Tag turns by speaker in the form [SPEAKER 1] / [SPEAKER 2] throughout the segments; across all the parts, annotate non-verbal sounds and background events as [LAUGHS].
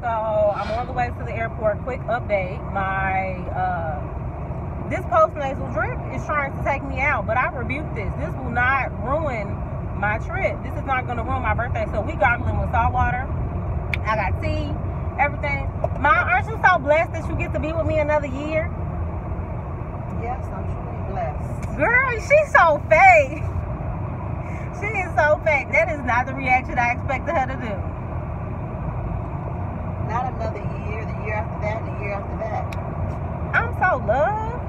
[SPEAKER 1] So I'm on the way to the airport. Quick update. My uh, this post nasal drip is trying to take me out, but I rebuke this. This will not ruin my trip. This is not gonna ruin my birthday. So we gargling with salt water. I got tea, everything. My aren't you so blessed that you get to be with me another year?
[SPEAKER 2] Yes, I'm truly blessed.
[SPEAKER 1] Girl, she's so fake. She is so fake. That is not the reaction I expected her to do.
[SPEAKER 2] Not another year, the year after that, the year after that.
[SPEAKER 1] I'm so loved.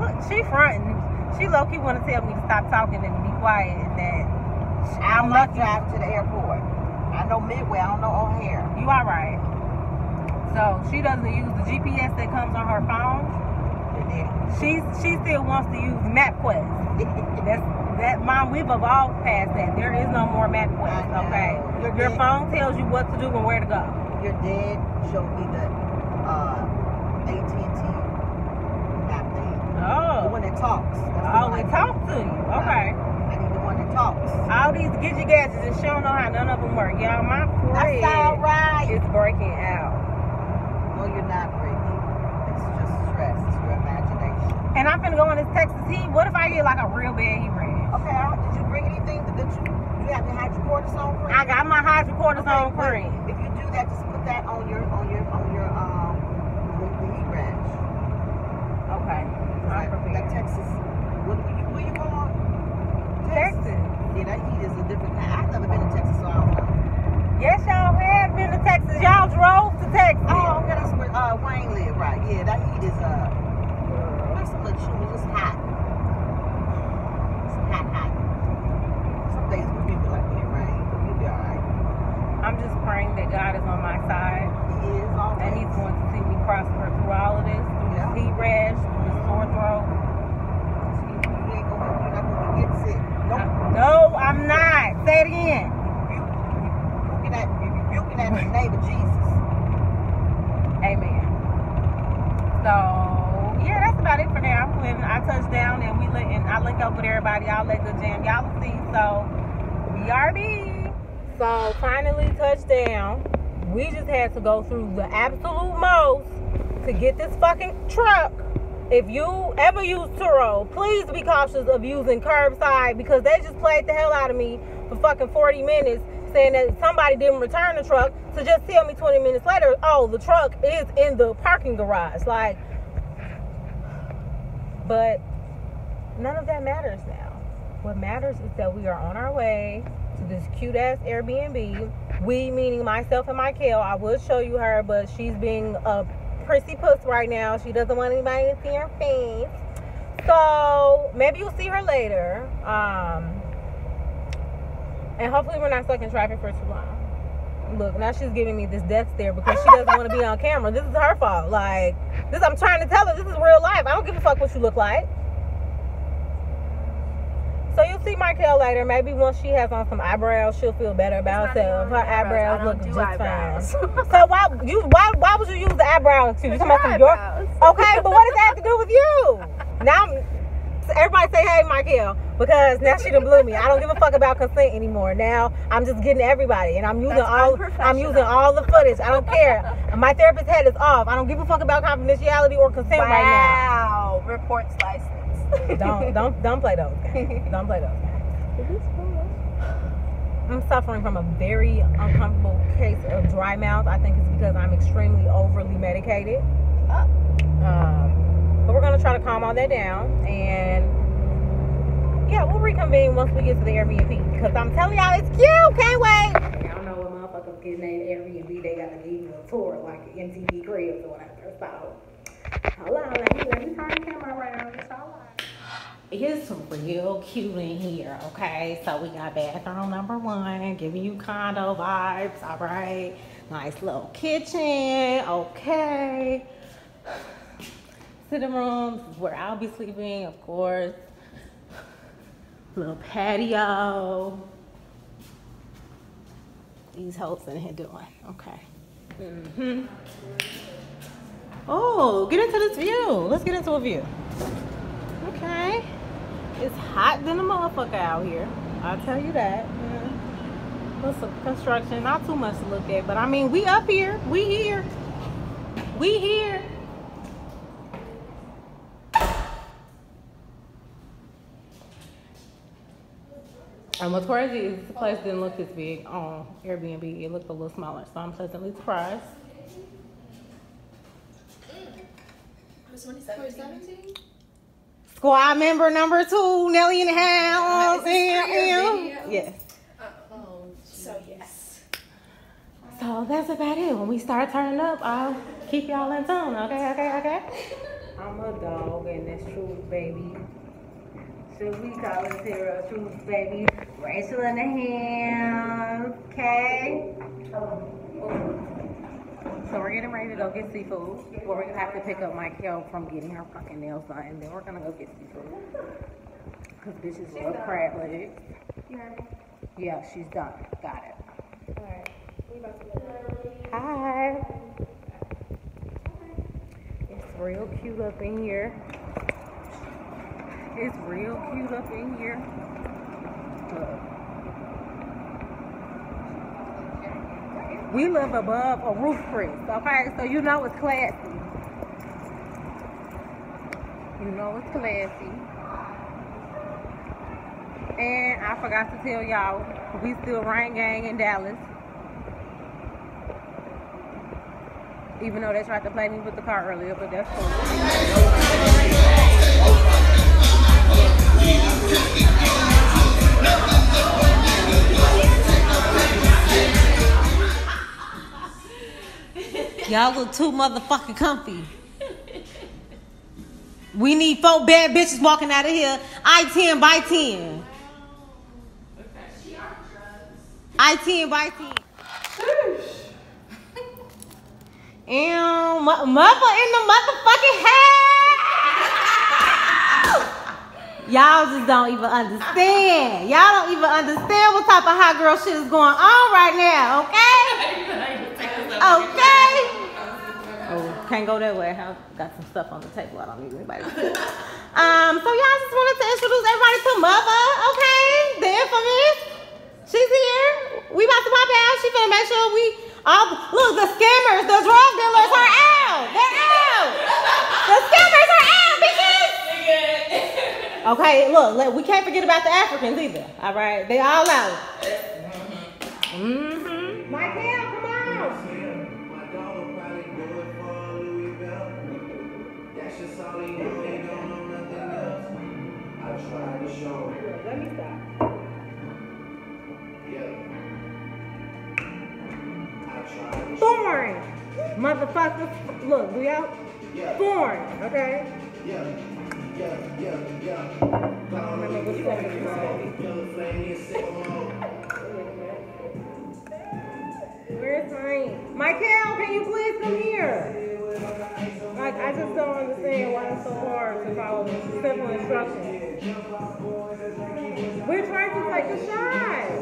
[SPEAKER 1] Look, she fronting. She low key want to tell me to stop talking and be quiet and that I'm
[SPEAKER 2] like driving to the airport. I know Midway, I don't know O'Hare.
[SPEAKER 1] You all right. So she doesn't use the GPS that comes on her phone. She she still wants to use MapQuest. [LAUGHS] That's that mom. We've evolved past that. There is no more MapQuest. Okay, your phone tells you what to do and where to go.
[SPEAKER 2] Your dad showed me the uh, AT&T app thing. The
[SPEAKER 1] Oh,
[SPEAKER 2] one that talks. That's the
[SPEAKER 1] oh, it
[SPEAKER 2] I
[SPEAKER 1] talks to you. Okay.
[SPEAKER 2] I need the one that talks.
[SPEAKER 1] All these gadget gadgets and she don't know how none of them work. Y'all, my
[SPEAKER 2] That's all right.
[SPEAKER 1] is breaking out.
[SPEAKER 2] No, you're not breaking. It's just stress. It's your imagination.
[SPEAKER 1] And I'm finna go on this Texas heat. What if I get like a real bad heat rash?
[SPEAKER 2] Okay, did you bring anything that you, you have the hydrocortisone cream?
[SPEAKER 1] I got my hydrocortisone
[SPEAKER 2] Okay,
[SPEAKER 1] cream.
[SPEAKER 2] If you do that, just that on your on your on your um the, the heat rash.
[SPEAKER 1] Okay.
[SPEAKER 2] That
[SPEAKER 1] prepared.
[SPEAKER 2] Texas. Where, where you where you going?
[SPEAKER 1] Texas.
[SPEAKER 2] Yeah, that heat is a different kind. I've never been to Texas, so I don't know.
[SPEAKER 1] Yes, y'all have been to Texas. Y'all drove to Texas.
[SPEAKER 2] Oh, okay, that's where uh, Wayne live, right? Yeah, that heat is uh, not so much humid, just hot. It's hot, hot. Some days when people like when it rains, but you'll be alright.
[SPEAKER 1] I'm just praying that God is on my side
[SPEAKER 2] He is always.
[SPEAKER 1] and He's going to see me prosper through all of this, through
[SPEAKER 2] Yeah.
[SPEAKER 1] this heat rash, through this sore throat.
[SPEAKER 2] You ain't gonna, you're not gonna get sick. Nope.
[SPEAKER 1] No, I'm not. Say it again.
[SPEAKER 2] Rebuking at, rebuking at the name of Jesus.
[SPEAKER 1] Amen. So yeah, that's about it for now. When I touch down and we let and I link up with everybody, I'll let the jam y'all will see. So BRB. So finally touchdown. We just had to go through the absolute most to get this fucking truck. If you ever use Turo, please be cautious of using curbside because they just played the hell out of me for fucking 40 minutes saying that somebody didn't return the truck to just tell me 20 minutes later, oh, the truck is in the parking garage. Like, but none of that matters now. What matters is that we are on our way to this cute ass Airbnb. We, meaning myself and Michael, I would show you her, but she's being a prissy puss right now. She doesn't want anybody to see her face. So maybe you'll see her later. Um, and hopefully we're not stuck in traffic for too long. Look, now she's giving me this death stare because she doesn't want to be on camera. This is her fault. Like this, I'm trying to tell her this is real life. I don't give a fuck what you look like. So you'll see Michael later. Maybe once she has on some eyebrows, she'll feel better about herself. Her
[SPEAKER 3] eyebrows.
[SPEAKER 1] Eyebrows look just
[SPEAKER 3] eyebrows.
[SPEAKER 1] fine. [LAUGHS] so why you why why would you use the eyebrows? Too? You talking about some your. Okay, but what does that have to do with you? Now, everybody say, hey, Michael, because now she done blew me. I don't give a fuck about consent anymore. Now, I'm just getting everybody, and I'm using
[SPEAKER 3] That's
[SPEAKER 1] all, I'm using all the footage. I don't care. My therapist head is off. I don't give a fuck about confidentiality or consent right now.
[SPEAKER 3] Wow. Reports license.
[SPEAKER 1] Don't, don't, don't play those games. [LAUGHS] Don't play those games. I'm suffering from a very uncomfortable case of dry mouth. I think it's because I'm extremely overly medicated. Um, but we're gonna try to calm all that down, and yeah, we'll reconvene once we get to the Airbnb. Because I'm telling y'all, it's cute. Can't wait. Don't know what motherfuckers getting named Airbnb. They gotta give you a tour like MTV Cribs or whatever. So, hold on, let me let me turn the camera around. It's all right. It's real cute in here, okay? So we got bathroom number one, giving you condo vibes, all right? Nice little kitchen, okay? Sitting room, is where I'll be sleeping, of course. Little patio. These hoes in here doing, okay? Mm-hmm. Oh, get into this view. Let's get into a view. Okay. It's hot than a motherfucker out here. I'll tell you that. What's some construction? Not too much to look at, but I mean, we up here. We here. We here. And what's crazy is the place didn't look this big on Airbnb. It looked a little smaller, so I'm pleasantly surprised. Squad member number two, Nelly in the house. And, yes.
[SPEAKER 3] Oh, so yes.
[SPEAKER 1] So that's about it. When we start turning up, I'll keep y'all in tune. Okay, okay, okay. I'm a dog, and that's true, baby. So we call it zero truth, baby? Rachel in the hands, okay? Oh, oh. So we're getting ready to go get seafood. But we're gonna have to pick up Michael from getting her fucking nails done, and then we're gonna go get seafood. Cause bitches love crab legs. Yeah, she's done. Got it. Hi. It's real cute up in here. It's real cute up in here. Look. We live above a Ruth's Chris, okay? So you know it's classy. You know it's classy. And I forgot to tell y'all, we still rain gang in Dallas. Even though they tried to play me with the car earlier, but that's cool. Y'all look too motherfucking comfy. We need four bad bitches walking out of here. I 10 by 10. I 10 by 10. [LAUGHS] And mother in the motherfucking house. Y'all just don't even understand. Y'all don't even understand what type of hot girl shit is going on right now, okay? [LAUGHS] Okay. Can't go that way. I have got some stuff on the table. I don't need anybody. um, so y'all just wanted to introduce everybody to Mother, okay? The infamous. She's here. We about to pop out. She finna make sure we all look. The scammers, the drug dealers are out. They're out. The scammers are out, bitches. Okay, look, we can't forget about the Africans either. All right, they all out. Mm-hmm.
[SPEAKER 4] Tried to show
[SPEAKER 1] Thorn, motherfucker. Look, we out.
[SPEAKER 4] Yeah,
[SPEAKER 1] Thorn, okay.
[SPEAKER 4] yeah, yeah, yeah, yeah.
[SPEAKER 1] I don't remember which one it was.
[SPEAKER 4] Feel the flame, you.
[SPEAKER 1] Where's mine? Michael, can you please come here? Like, I just don't understand why it's so hard to follow simple instructions. We're trying to take a shot.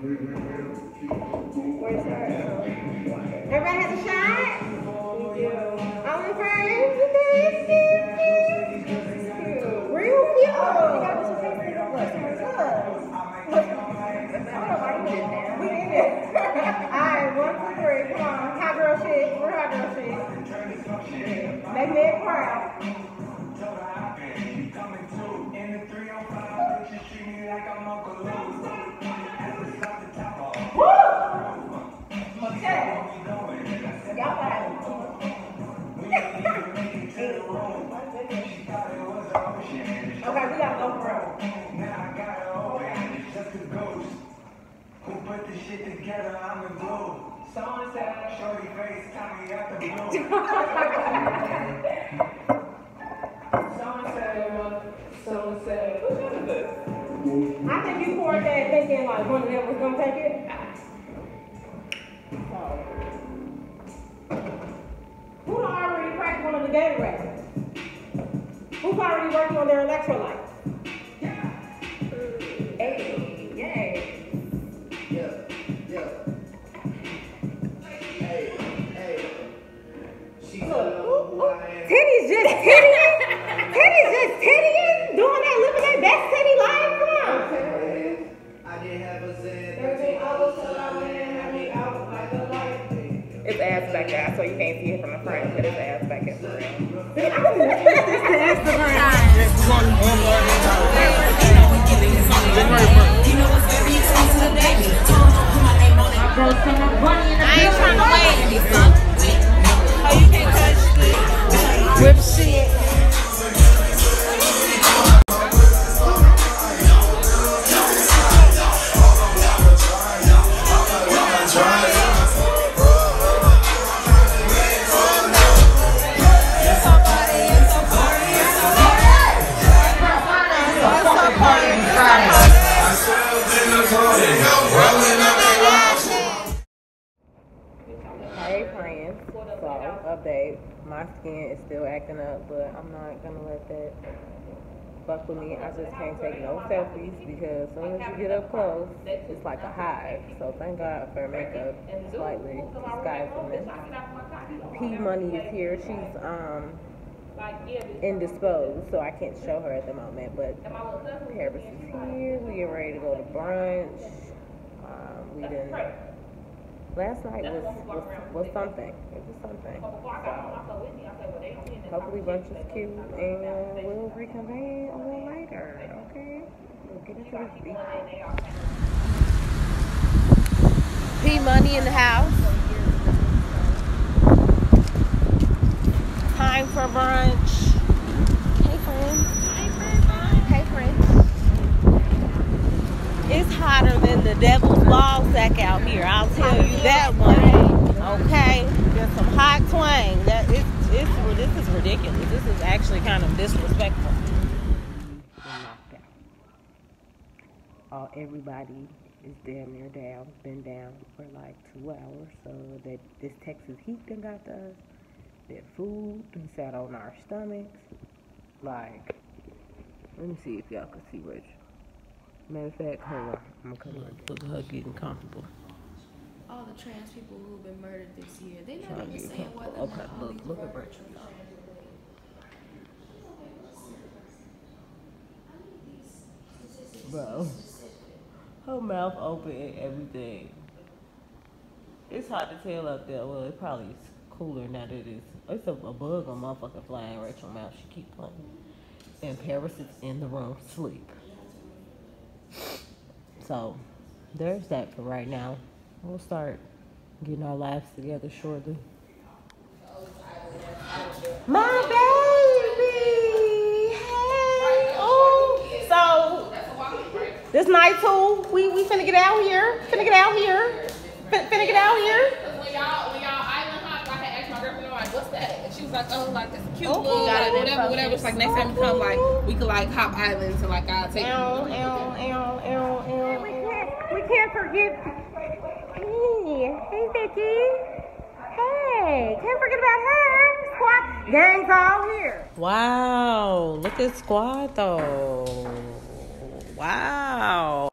[SPEAKER 3] Where's our.
[SPEAKER 1] Everybody has a shot?
[SPEAKER 3] We do.
[SPEAKER 1] Friends? Real My skin is still acting up, but I'm not gonna let that fuck with me. I just can't take no selfies because as soon as you get up close, it's like a hive. So thank God for makeup slightly disguising. P Money is here. She's um indisposed, so I can't show her at the moment. But Paris is here. We are ready to go to brunch. Um, we didn't. Last night was, was was something. It was something. So hopefully brunch is cute and we'll reconvene a little later. Okay? We'll get into this deep. P money in the house. Time for brunch. Hey friends. Hey friends. It's hotter than the devil's ball sack out here. I'll tell you that one. Okay, there's some hot twang. That it's it's this is ridiculous. This is actually kind of disrespectful. All everybody is damn near down. Been down for like two hours. So that this Texas heat done got to us. That food done sat on our stomachs. Like, let me see if y'all can see Rich. Matter of fact, hold on. I'm gonna come on. Look at her getting comfortable.
[SPEAKER 3] All the trans people who've been murdered this year, they
[SPEAKER 1] Trying
[SPEAKER 3] not
[SPEAKER 1] to
[SPEAKER 3] even
[SPEAKER 1] get
[SPEAKER 3] saying whether
[SPEAKER 1] comfortable.
[SPEAKER 3] or
[SPEAKER 1] Okay,
[SPEAKER 3] not
[SPEAKER 1] look,
[SPEAKER 3] all these
[SPEAKER 1] look at
[SPEAKER 3] murders
[SPEAKER 1] Bro, her mouth open and everything. It's hard to tell up there. Well, it probably is cooler now that it's it's a, a bug on motherfucking flying Rachel mouth. She keep playing. And Paris is in the room sleep. So there's that for right now. We'll start getting our lives together shortly. My baby, hey, oh, so this night too. We we finna get out here. Finna get out here. Fin- Finna get out here.
[SPEAKER 5] When y'all, when y'all island hopped, I had asked my girlfriend, like, what's that? And she was like, oh, like, it's a cute
[SPEAKER 1] Oh,
[SPEAKER 5] little,
[SPEAKER 1] got it.
[SPEAKER 5] whatever, whatever. It's like, next time you come, like, we could, like, hop islands and, like, I'll take you.
[SPEAKER 1] Ow, ow, ow, ow, ow. We can't, we can't forget. Hey, hey, Vicky. Hey, can't forget about her. Squad gang's all here. Wow, look at squad though. Wow.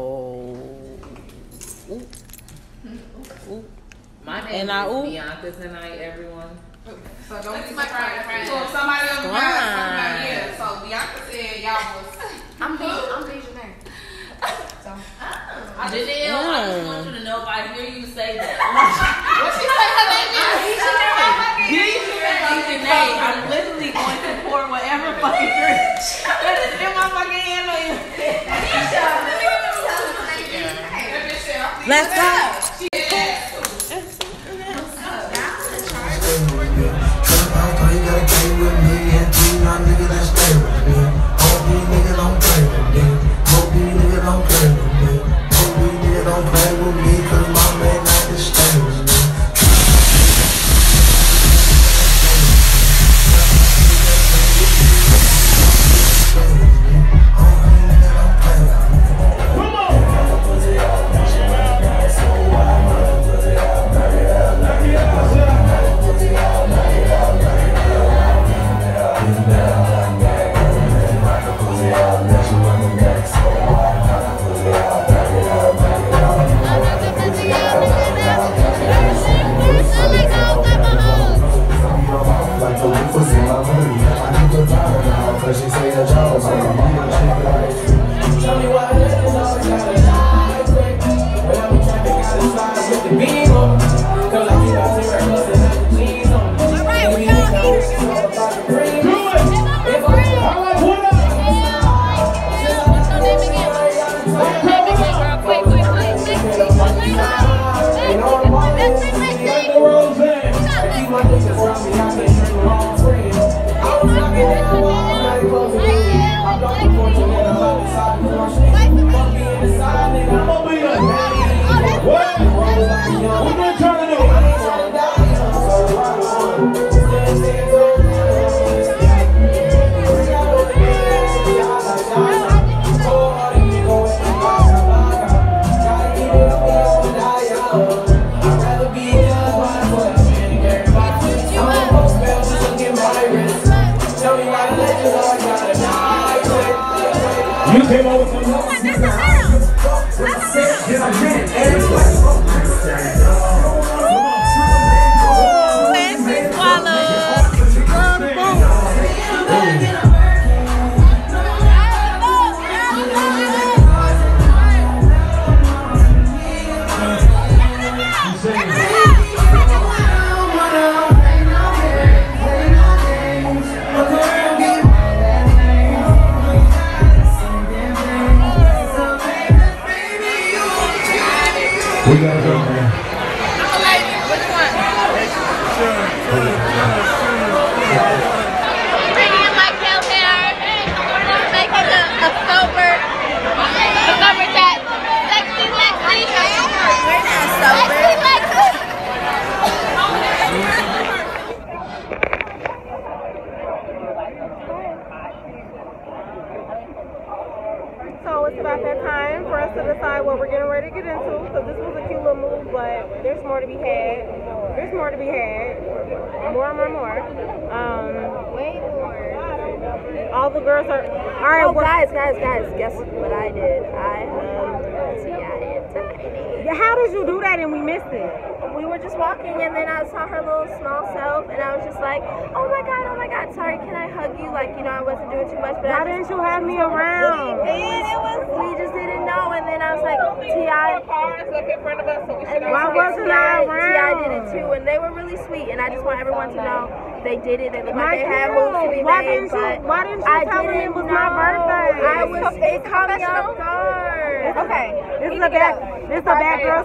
[SPEAKER 5] My name
[SPEAKER 1] And I- ooh.
[SPEAKER 5] is Bianca tonight, everyone.
[SPEAKER 6] So don't be surprised. So if somebody else
[SPEAKER 1] Wow.
[SPEAKER 6] buys somebody, yeah. So Bianca said y'all was. [LAUGHS]
[SPEAKER 3] I'm Deja, I'm Dejanay. So
[SPEAKER 5] Janelle, I
[SPEAKER 1] Mm.
[SPEAKER 5] just want you to know if I hear you say that. [LAUGHS]
[SPEAKER 6] What she say her name is?
[SPEAKER 5] Janelle, I'm literally going to pour whatever fucking drink. in my fucking hand on you.
[SPEAKER 6] That bitch said I'm
[SPEAKER 1] Let's go.
[SPEAKER 7] Gotta stay with me and two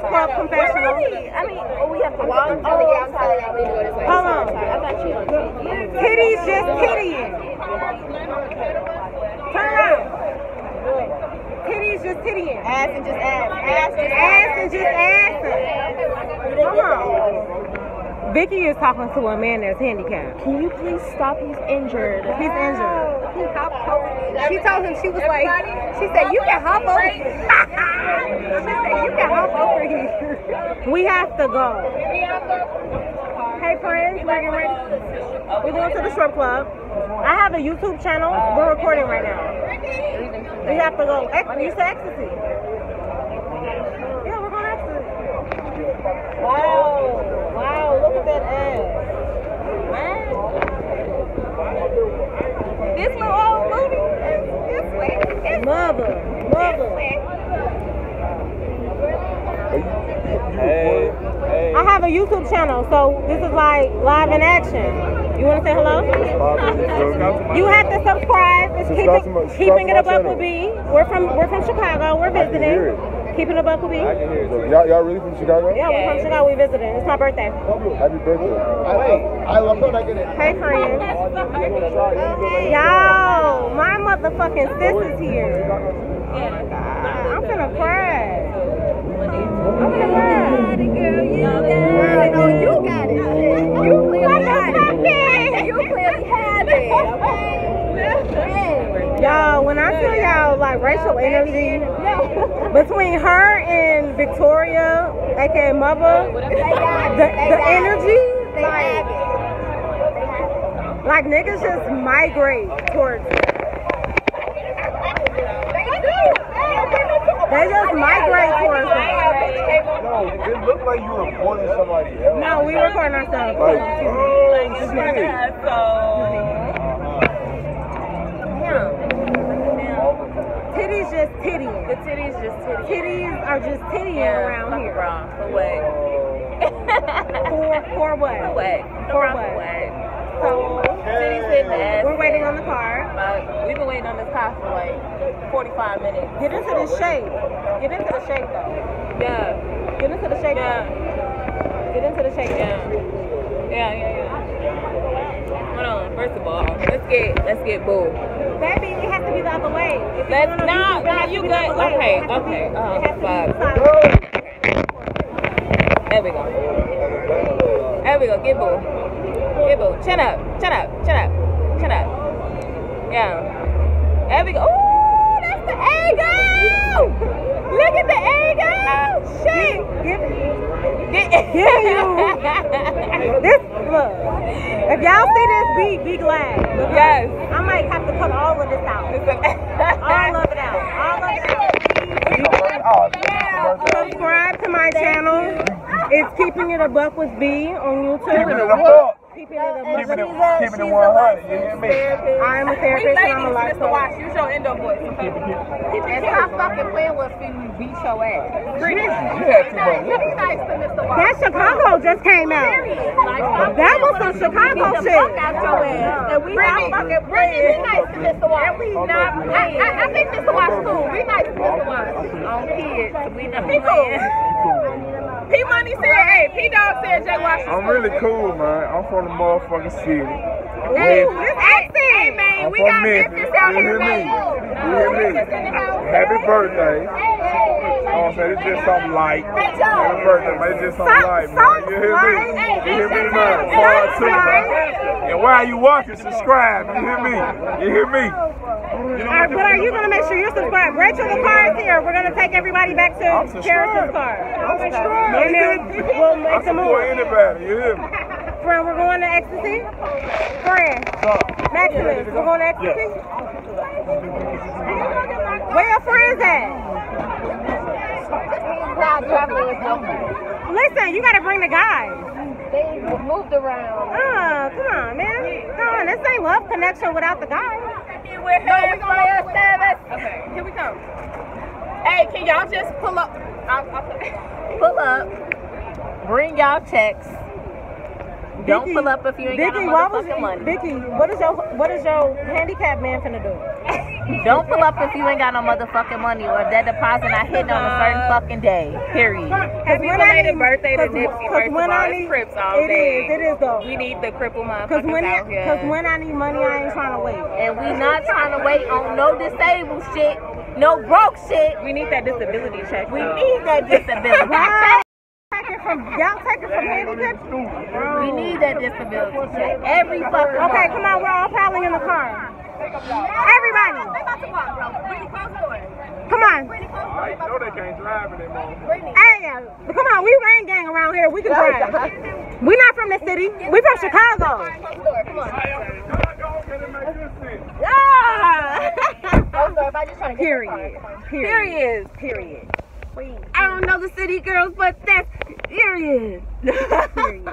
[SPEAKER 1] bad club confessional.
[SPEAKER 3] I mean, oh, we have to walk. Oh, I'm sorry. I need to go this way.
[SPEAKER 1] Hold on.
[SPEAKER 3] I thought you.
[SPEAKER 1] Titties just tittying. Turn around. Titties just tittying.
[SPEAKER 3] Ass and just ass.
[SPEAKER 1] Ass and ass and just assing. Come on. Vicky is talking to a man that's handicapped.
[SPEAKER 3] Can you please stop? He's injured.
[SPEAKER 1] He's injured. She told him she was like, she said, you can hop over. [LAUGHS] she said, you can hop over here. we have to go. Hey friends, we're getting ready. We're going to the strip club. I have a YouTube channel. We're recording right now. We have to go. You said ecstasy. Yeah, we're going ecstasy. Wow. Wow, look at that ass.
[SPEAKER 3] This little old booty. It's sweet. It's
[SPEAKER 1] Mother, mother.
[SPEAKER 8] Hey, hey.
[SPEAKER 1] I have a YouTube channel, so this is like live in action. You want to say hello? You have to subscribe. It's keeping,
[SPEAKER 8] to my- subscribe
[SPEAKER 1] keeping it
[SPEAKER 8] my
[SPEAKER 1] a buck
[SPEAKER 8] channel.
[SPEAKER 1] with B. We're from we're from Chicago. We're
[SPEAKER 8] I can hear
[SPEAKER 1] visiting. Keeping it a buck with B.
[SPEAKER 8] I can hear it. Y'all, y'all really from Chicago?
[SPEAKER 1] Yeah, we're from Chicago. We visiting. It's my birthday.
[SPEAKER 8] Happy birthday. Oh, wait, I love how I get it.
[SPEAKER 1] Hey, friends. Y'all, my motherfucking sis is here. I'm finna cry. I'm finna cry.
[SPEAKER 3] girl. You got it. No, you got it. You clearly got it. You clearly have it. Okay. [LAUGHS]
[SPEAKER 1] Y'all, when I tell y'all like racial energy between her and Victoria, aka Mother,
[SPEAKER 3] They got it.
[SPEAKER 1] the, the energy, like,
[SPEAKER 3] have it. They have it.
[SPEAKER 1] Like niggas just migrate towards it. They just migrate towards it.
[SPEAKER 9] No, it looked like you were recording somebody else.
[SPEAKER 1] No, we were recording ourselves.
[SPEAKER 9] Like, oh, shit.
[SPEAKER 1] Titties just tittying.
[SPEAKER 10] The titties just titties.
[SPEAKER 1] Titties are just tittying
[SPEAKER 10] Yeah,
[SPEAKER 1] around here.
[SPEAKER 10] around. For what?
[SPEAKER 1] For for what?
[SPEAKER 10] For what?
[SPEAKER 1] For what?
[SPEAKER 10] What?
[SPEAKER 1] So
[SPEAKER 10] ass.
[SPEAKER 1] we're waiting on the car.
[SPEAKER 10] Uh, we've been waiting on this car for like 45 minutes.
[SPEAKER 1] Get into the shade. Get into the shade though.
[SPEAKER 10] Yeah.
[SPEAKER 1] Get into the shade.
[SPEAKER 10] Yeah.
[SPEAKER 1] Get into the shade.
[SPEAKER 10] Yeah. Yeah, yeah, yeah. Hold on. First of all, let's get let's get boo.
[SPEAKER 1] Baby, it has to be the other way.
[SPEAKER 10] Let's
[SPEAKER 1] wanna
[SPEAKER 10] nah,
[SPEAKER 1] do it, it
[SPEAKER 10] nah, you good. Okay,
[SPEAKER 1] to be-
[SPEAKER 10] okay. Oh,
[SPEAKER 1] has to be
[SPEAKER 10] oh,
[SPEAKER 1] fuck.
[SPEAKER 10] There we go. There we go. Get boo. Get boo. Chin up. Chin up. Chin up. Chin up. Yeah. There we go. Ooh, that's the angle. Look at the angle. Shit.
[SPEAKER 1] Give,
[SPEAKER 10] Get
[SPEAKER 1] give you this look. If y'all see this, be be glad.
[SPEAKER 10] Yes.
[SPEAKER 1] I might have to cut all of this out. All of it out. All of it out. Subscribe to my channel. It's Keeping It a Buck with B on YouTube.
[SPEAKER 9] Keeping it a.
[SPEAKER 1] Keeping It a
[SPEAKER 9] Keeping it, keeping it 100. You hear me?
[SPEAKER 1] I am a
[SPEAKER 10] We
[SPEAKER 1] therapist and
[SPEAKER 10] ladies,
[SPEAKER 1] life
[SPEAKER 10] Mr.
[SPEAKER 1] Watts.
[SPEAKER 10] Use your endo voice. Okay.
[SPEAKER 8] And stop fucking playing with me, we beat your ass.
[SPEAKER 9] You had too much.
[SPEAKER 8] Be nice to Mr. Watts.
[SPEAKER 1] That Chicago just came out.
[SPEAKER 8] Like,
[SPEAKER 1] That was some Chicago shit.
[SPEAKER 8] fuck out your ass. And we not fucking playing. Be nice to Mr. Watts. And we not I, I, I think Mr. Watts cool. Be nice to Mr. Watts.
[SPEAKER 10] On kids. We know
[SPEAKER 8] He cool.
[SPEAKER 10] P Money said, hey, P Dog said Jay Washington.
[SPEAKER 9] I'm really cool, man. I'm from the motherfucking city.
[SPEAKER 10] Hey,
[SPEAKER 9] Memphis.
[SPEAKER 10] hey, hey, man,
[SPEAKER 9] I'm
[SPEAKER 10] we got
[SPEAKER 9] Memphis.
[SPEAKER 10] Memphis out
[SPEAKER 9] You
[SPEAKER 10] here,
[SPEAKER 9] hear me?
[SPEAKER 10] man.
[SPEAKER 9] You hear me? Happy birthday. You know what I'm saying? It's just something light. Happy birthday, man. It's just something light, man. You hear me? You hear me, man? Far too, man. And while you watching, subscribe. You hear me? You hear me? You know
[SPEAKER 1] All right, but are you gonna make sure you're subscribed? Rachel, the car is here. We're gonna take everybody back to
[SPEAKER 9] I'm
[SPEAKER 1] Paris'
[SPEAKER 9] subscribed.
[SPEAKER 1] car.
[SPEAKER 9] I'm subscribed.
[SPEAKER 1] And then [LAUGHS] we'll
[SPEAKER 9] I
[SPEAKER 1] make the
[SPEAKER 9] support
[SPEAKER 1] move.
[SPEAKER 9] anybody. You hear me? [LAUGHS]
[SPEAKER 1] Friend, we're going to ecstasy. Friend, Maximus, we're going to ecstasy. Where your friends at? Listen, you gotta bring the guys.
[SPEAKER 8] They moved around.
[SPEAKER 1] Oh, come on, man. Come on, this ain't love connection without the guys.
[SPEAKER 10] No, we gonna air service. Okay, here we come. Hey, can y'all just pull up? I'll, I'll pull up. Bring y'all checks. Don't
[SPEAKER 1] Vicky-
[SPEAKER 10] pull up if you ain't got no
[SPEAKER 1] what
[SPEAKER 10] motherfucking money.
[SPEAKER 1] Vicky, what is your what is your handicap man finna do? [LAUGHS]
[SPEAKER 10] Don't pull up if you ain't got no motherfucking money or that deposit not hitting on a certain uh, fucking day. Period. Happy
[SPEAKER 1] when I
[SPEAKER 10] belated birthday to
[SPEAKER 1] cause-
[SPEAKER 10] Nipsey.
[SPEAKER 1] cause
[SPEAKER 10] First of
[SPEAKER 1] when
[SPEAKER 10] all,
[SPEAKER 1] I
[SPEAKER 10] it's
[SPEAKER 1] need-
[SPEAKER 10] Crips all
[SPEAKER 1] it
[SPEAKER 10] day.
[SPEAKER 1] is, it is though.
[SPEAKER 10] We need the cripple
[SPEAKER 1] Cause
[SPEAKER 10] motherfuckers
[SPEAKER 1] when
[SPEAKER 10] out here.
[SPEAKER 1] cause when I need money, I ain't trying to wait.
[SPEAKER 10] and we not trying to wait on no disabled shit, no broke shit. We need that disability check. We need that disability check.
[SPEAKER 1] Take it from y'all take it from handicap.
[SPEAKER 10] We need that disability check every fucking
[SPEAKER 1] Okay, come on, we're all probably in the car. Everybody, come on.
[SPEAKER 9] I know they can't drive anymore.
[SPEAKER 1] Hey, come on, we rain gang around here. We can drive. We're not from the city. We're from Chicago. Yeah. [LAUGHS] Period. Period. Period. I don't know the city girls, but that's period. [LAUGHS] period.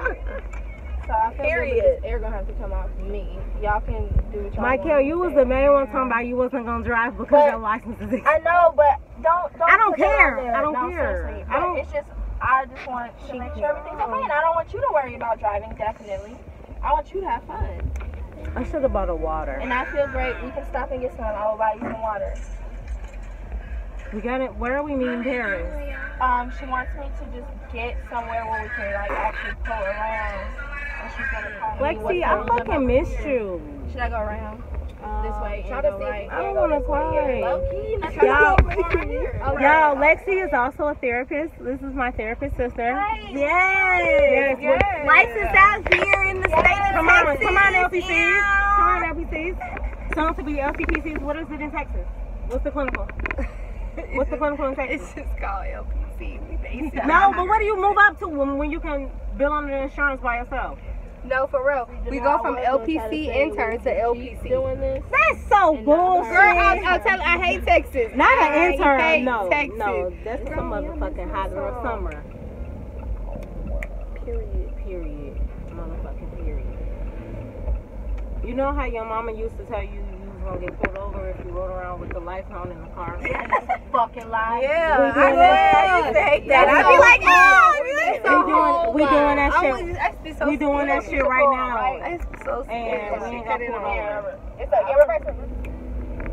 [SPEAKER 3] So I feel Period. Air gonna have to come out for me. Y'all can do what y'all
[SPEAKER 1] Michael, you was the main one talking about you wasn't gonna drive because
[SPEAKER 3] But-
[SPEAKER 1] your license is expired.
[SPEAKER 3] I know, but don't. don't
[SPEAKER 1] I don't care. I don't
[SPEAKER 3] No,
[SPEAKER 1] care. I don't-
[SPEAKER 3] It's just I just want to make sure everything's okay, and I don't want you to worry about driving. Definitely, I want you to have fun.
[SPEAKER 1] I should have bought a water.
[SPEAKER 3] And I feel great. We can stop and get some. I will buy you some water.
[SPEAKER 1] We got it. Where are we meeting Paris?
[SPEAKER 3] Um, she wants me to just get somewhere where we can like actually pull around. And she's gonna call me.
[SPEAKER 1] Lexi,
[SPEAKER 3] what's
[SPEAKER 1] I fucking missed you.
[SPEAKER 3] Should I go around this way
[SPEAKER 8] try
[SPEAKER 3] and
[SPEAKER 8] to
[SPEAKER 3] go
[SPEAKER 8] see-
[SPEAKER 3] right?
[SPEAKER 1] I don't wanna cry.
[SPEAKER 3] Low-key,
[SPEAKER 1] Y'all-
[SPEAKER 3] go around here. [LAUGHS] Okay.
[SPEAKER 1] Y'all, Lexi is also a therapist. This is my therapist sister.
[SPEAKER 8] Yes.
[SPEAKER 1] Yes.
[SPEAKER 3] Yes.
[SPEAKER 8] Licensed out here in the state of
[SPEAKER 1] Come on,
[SPEAKER 8] Texas.
[SPEAKER 1] come on, LPCs.
[SPEAKER 8] Yeah.
[SPEAKER 1] Come on, LPCs. Soon to be LCPCs. What is it in Texas? What's the clinical? What's the clinical in Texas?
[SPEAKER 8] It's just called LPC. Basically.
[SPEAKER 1] No, but what do you move up to when, when you can bill under the insurance by yourself?
[SPEAKER 3] No, for real. We go from LPC intern to LPC. Doing this.
[SPEAKER 1] That's so bullshit.
[SPEAKER 3] Girl, I'll, I'll tell. I hate Texas.
[SPEAKER 1] Not an intern.
[SPEAKER 3] hate
[SPEAKER 1] No,
[SPEAKER 3] Texas.
[SPEAKER 1] no. That's some motherfucking hot girl summer. Period. Period. Motherfucking period. You know how your mama used to tell you you was gonna get pulled over if you rode around with the lights on in the car? [LAUGHS]
[SPEAKER 3] fucking lie.
[SPEAKER 5] Yeah,
[SPEAKER 1] We
[SPEAKER 5] I,
[SPEAKER 1] doing
[SPEAKER 5] know.
[SPEAKER 1] that.
[SPEAKER 5] I used to hate that. I'd be
[SPEAKER 3] so
[SPEAKER 5] like,
[SPEAKER 3] bad.
[SPEAKER 5] no, you
[SPEAKER 3] so
[SPEAKER 1] we doing, we doing that
[SPEAKER 3] I
[SPEAKER 1] shit.
[SPEAKER 3] was- I used to be so
[SPEAKER 1] we doing that
[SPEAKER 3] scared.
[SPEAKER 1] shit right now.
[SPEAKER 5] It's so
[SPEAKER 1] And we ain't got pulled over.
[SPEAKER 3] It's like, yeah, reverse.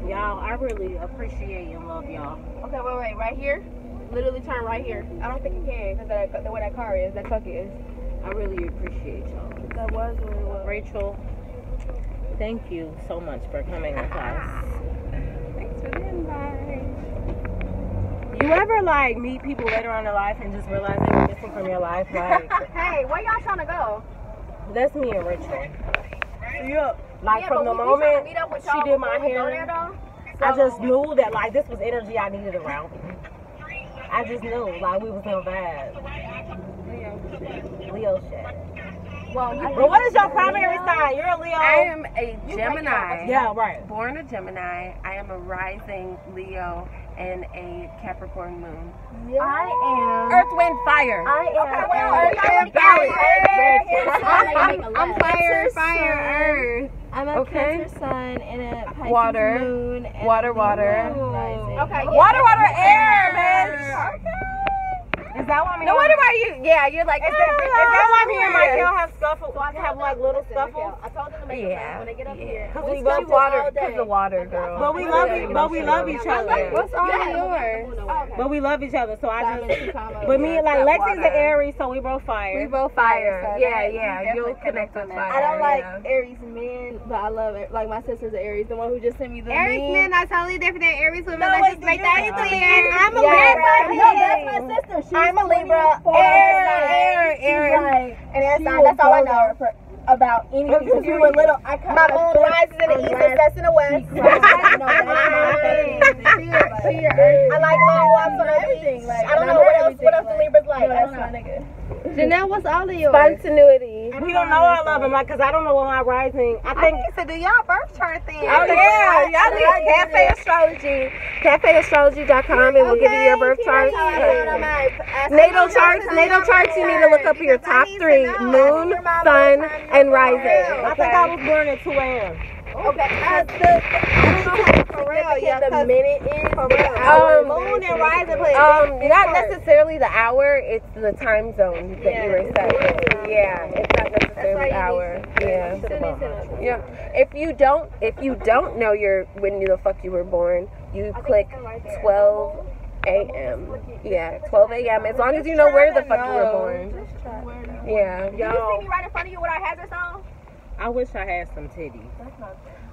[SPEAKER 1] Y'all, I really appreciate and love y'all.
[SPEAKER 3] Okay, wait, wait, right here. Literally turn right here. I don't think you can because that the way that car is, that truck is.
[SPEAKER 1] I really appreciate y'all.
[SPEAKER 3] That was really well.
[SPEAKER 1] Rachel, thank you so much for coming with us.
[SPEAKER 3] Thanks for the invite.
[SPEAKER 1] You ever like meet people later on in life and just realize they were missing from your life? Like [LAUGHS]
[SPEAKER 3] Hey, where y'all trying to go?
[SPEAKER 1] that's me and Rachel. Yeah. Like
[SPEAKER 3] Yeah,
[SPEAKER 1] from the moment
[SPEAKER 3] meet up with
[SPEAKER 1] she did my
[SPEAKER 3] before we go
[SPEAKER 1] hair,
[SPEAKER 3] though.
[SPEAKER 1] I just knew that like this was energy I needed around me. I just knew like we was in vibe. Leo shit.
[SPEAKER 3] Well, you,
[SPEAKER 1] But what is your primary sign? You're a Leo.
[SPEAKER 9] I am a Gemini.
[SPEAKER 1] Yeah, right.
[SPEAKER 9] Born a Gemini. I am a rising Leo and a Capricorn moon.
[SPEAKER 3] I am.
[SPEAKER 9] Earth, wind, fire.
[SPEAKER 3] I am.
[SPEAKER 9] Okay, well,
[SPEAKER 3] Earth,
[SPEAKER 9] Earth,
[SPEAKER 3] wind,
[SPEAKER 9] fire.
[SPEAKER 3] fire.
[SPEAKER 9] I'm fire, fire,
[SPEAKER 3] Earth. I'm a
[SPEAKER 9] Okay.
[SPEAKER 3] Cancer sun and a Pisces
[SPEAKER 9] Water.
[SPEAKER 3] moon. And
[SPEAKER 9] Water,
[SPEAKER 3] a
[SPEAKER 9] water.
[SPEAKER 3] Leo rising.
[SPEAKER 9] Okay. Water, water, air, man.
[SPEAKER 1] Is that why me?
[SPEAKER 9] No wonder why you. Yeah, you're like.
[SPEAKER 1] Is oh, that, is that why me and Michael have scuffle? have like little scuffles?
[SPEAKER 3] I told them to make
[SPEAKER 9] Yeah.
[SPEAKER 3] when they get up here.
[SPEAKER 1] Cause
[SPEAKER 9] We
[SPEAKER 1] we
[SPEAKER 9] love
[SPEAKER 1] both
[SPEAKER 9] water
[SPEAKER 3] all
[SPEAKER 9] because
[SPEAKER 3] day.
[SPEAKER 9] of water, girl.
[SPEAKER 1] But we love but we love each other.
[SPEAKER 3] What's all yours?
[SPEAKER 1] But we love each other, so I just. But me, like
[SPEAKER 9] Except
[SPEAKER 1] Lexi's
[SPEAKER 9] water.
[SPEAKER 1] an Aries, so we both fire.
[SPEAKER 3] We both
[SPEAKER 9] Fire.
[SPEAKER 3] fire. so
[SPEAKER 9] Yeah,
[SPEAKER 3] that-
[SPEAKER 9] yeah. You'll connect with fire.
[SPEAKER 3] I don't like. Aries men, but I love it. Like my sister's an Aries, the one who just sent me the
[SPEAKER 5] Aries men are totally different than Aries women.
[SPEAKER 3] No,
[SPEAKER 5] Let's just make
[SPEAKER 3] did
[SPEAKER 5] that
[SPEAKER 3] you
[SPEAKER 5] clear.
[SPEAKER 3] see
[SPEAKER 5] I'm a
[SPEAKER 3] Yeah, No, that's my sister.
[SPEAKER 5] I'm a Libra. Air, air, air. And air
[SPEAKER 3] she
[SPEAKER 5] sign.
[SPEAKER 3] Uh,
[SPEAKER 5] that's all I know.
[SPEAKER 3] about anything. Since we were little, I kind
[SPEAKER 5] My moon rises in the east and sets in the west. [LAUGHS] I like long walks on beach. I don't know what else. What else the Libras like? I don't know.
[SPEAKER 3] Janelle, what's all of yours?
[SPEAKER 9] Spontaneity.
[SPEAKER 1] We don't know all of them, like, cause I don't know what my rising. I
[SPEAKER 5] I
[SPEAKER 1] think.
[SPEAKER 5] need to do y'all birth chart thing.
[SPEAKER 9] Oh yeah, y'all need Cafe Astrology. CafeAstrology.com and we'll give you your birth chart. Natal charts, natal charts. You need to look up your top three: moon, sun, and rising.
[SPEAKER 1] I think I was born at 2 a.m.
[SPEAKER 5] Okay, uh, the, I don't know how for real, yeah, the minute is for real.
[SPEAKER 9] Um,
[SPEAKER 5] moon and rising play.
[SPEAKER 9] Um, not necessarily the hour. It's the time zone that you were set. in. Yeah, it's not necessarily hour. Yeah. Yeah. If you don't, if you don't know your when the fuck you were born, you click 12 a.m. Yeah, 12 a.m. As long as you know where the fuck you were born. Yeah.
[SPEAKER 5] You see me right in front of you with our hazards on?
[SPEAKER 1] I wish I had some titties.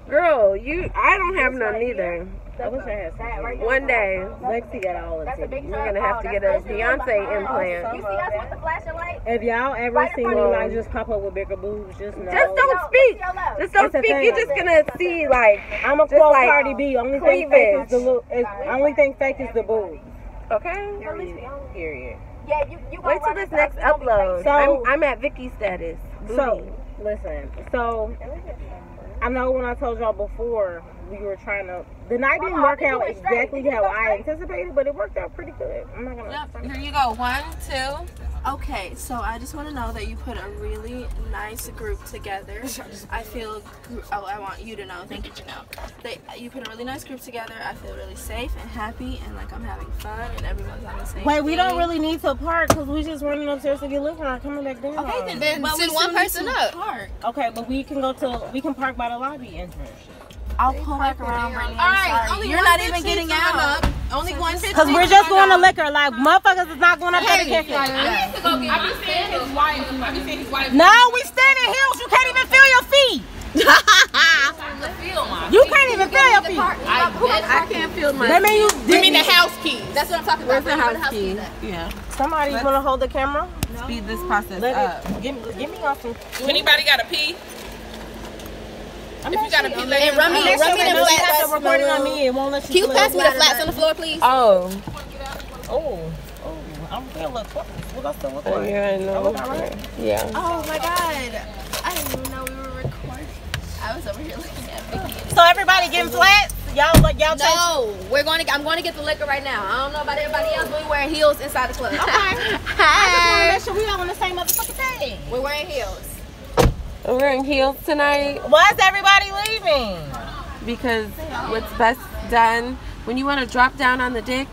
[SPEAKER 9] Girl, you. I don't have none either.
[SPEAKER 1] I wish I had some titties.
[SPEAKER 9] One day,
[SPEAKER 1] Lexi got all the titties.
[SPEAKER 9] you're gonna have to get a Beyonce implant.
[SPEAKER 5] You see us with the flashing light?
[SPEAKER 1] If y'all ever see me like just pop up with bigger boobs, just know.
[SPEAKER 9] Just don't speak. Just don't
[SPEAKER 1] It's
[SPEAKER 9] speak. You're just gonna see like.
[SPEAKER 1] I'm a
[SPEAKER 9] just
[SPEAKER 1] quote
[SPEAKER 9] like
[SPEAKER 1] Cardi B. Only thing fake is the look. Is, only thing fake is the boobs.
[SPEAKER 9] Okay.
[SPEAKER 1] Period.
[SPEAKER 5] Yeah, you, you
[SPEAKER 9] Wait till this next upload.
[SPEAKER 1] So-
[SPEAKER 9] I'm, I'm at Vicky status.
[SPEAKER 1] So, listen. So, I know when I told y'all before we were trying to. The night didn't work out exactly how I anticipated, but it worked out pretty good. I'm not gonna.
[SPEAKER 9] Here you go. One, two.
[SPEAKER 3] Okay, so I just want to know that you put a really nice group together. I feel, oh, I want you to know. Thank you, Janelle. That you put a really nice group together. I feel really safe and happy, and like I'm having fun, and everyone's on the same.
[SPEAKER 1] Wait, we don't really need to park because we just running upstairs to get liquor and coming back down.
[SPEAKER 3] Okay, then,
[SPEAKER 5] Then
[SPEAKER 3] but we
[SPEAKER 5] send one person up.
[SPEAKER 3] Park.
[SPEAKER 1] Okay, but we can go to we can park by the lobby entrance.
[SPEAKER 3] I'll pull back around right now.
[SPEAKER 5] All right,
[SPEAKER 3] Sorry.
[SPEAKER 5] only
[SPEAKER 3] You're not even getting
[SPEAKER 5] to run
[SPEAKER 3] out.
[SPEAKER 5] Up. Only one bitch
[SPEAKER 1] Cause we're just going to
[SPEAKER 5] up.
[SPEAKER 1] liquor. Like motherfuckers is not going up there to kick it.
[SPEAKER 5] I need to go get
[SPEAKER 11] I be seeing his wife. I be seeing his wife.
[SPEAKER 1] No, we standing hills. You can't even feel your feet.
[SPEAKER 11] feel [LAUGHS] mine.
[SPEAKER 1] You can't even feel your feet.
[SPEAKER 9] I can't feel my.
[SPEAKER 1] That mean you
[SPEAKER 11] Give me the
[SPEAKER 1] didn't.
[SPEAKER 11] house keys.
[SPEAKER 5] That's what I'm talking about.
[SPEAKER 9] Where's the house
[SPEAKER 5] key
[SPEAKER 9] key? Yeah.
[SPEAKER 1] Somebody's gonna hold the camera?
[SPEAKER 9] Speed this process
[SPEAKER 1] Let
[SPEAKER 9] up.
[SPEAKER 1] it. Give me, give me off some.
[SPEAKER 11] Anybody got a pee,
[SPEAKER 1] I'm
[SPEAKER 11] if you got a pee, let
[SPEAKER 5] And run me, run
[SPEAKER 1] you
[SPEAKER 5] me
[SPEAKER 1] you have
[SPEAKER 5] flats.
[SPEAKER 1] to it on me. It won't let
[SPEAKER 5] Can
[SPEAKER 1] you.
[SPEAKER 5] you
[SPEAKER 1] play.
[SPEAKER 5] pass me the flats on the floor, please?
[SPEAKER 9] Oh.
[SPEAKER 1] Oh, oh, I'm feeling close. What else? What
[SPEAKER 9] Oh,
[SPEAKER 1] else?
[SPEAKER 9] yeah, I know.
[SPEAKER 1] Oh.
[SPEAKER 9] Yeah.
[SPEAKER 3] Oh my god. I
[SPEAKER 9] didn't even know we were recording. I was over here looking at Vicky.
[SPEAKER 1] So everybody getting flats? Y'all like y'all
[SPEAKER 12] No, we're going to. I'm going to get the liquor right now. I don't know about everybody else, but we wearing heels inside the club.
[SPEAKER 1] Okay. [LAUGHS] Hi. I just want to make sure we all on the same motherfucking thing.
[SPEAKER 12] We're wearing heels.
[SPEAKER 3] We're wearing heels tonight
[SPEAKER 1] Why is everybody leaving?
[SPEAKER 3] because what's best done when you want to drop down on the dick,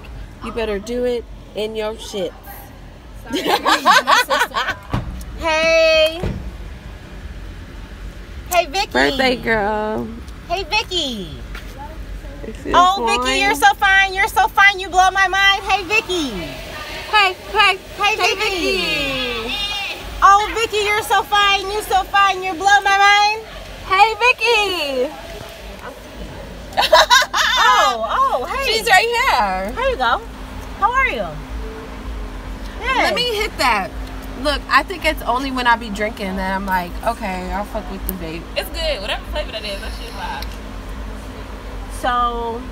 [SPEAKER 3] you better do it in your shit. [LAUGHS]
[SPEAKER 1] Hey. Hey Vicky.
[SPEAKER 3] Birthday girl.
[SPEAKER 1] Hey Vicky. Oh
[SPEAKER 3] me.
[SPEAKER 1] Vicky, you're so fine. You're so fine. You blow my mind. Hey Vicky.
[SPEAKER 3] Hey, hey,
[SPEAKER 1] Hey Vicky. Oh Vicky, you're so fine. You're so fine. You blow my mind.
[SPEAKER 3] hey, Vicky. [LAUGHS]
[SPEAKER 1] Oh, oh, hey.
[SPEAKER 3] She's right here.
[SPEAKER 1] There you go. How are you? Yeah.
[SPEAKER 3] Let me hit that. Look, I think it's only when I be drinking that I'm like, okay, I'll fuck with the vape.
[SPEAKER 10] It's good. Whatever flavor that is, that shit vibe.
[SPEAKER 1] So,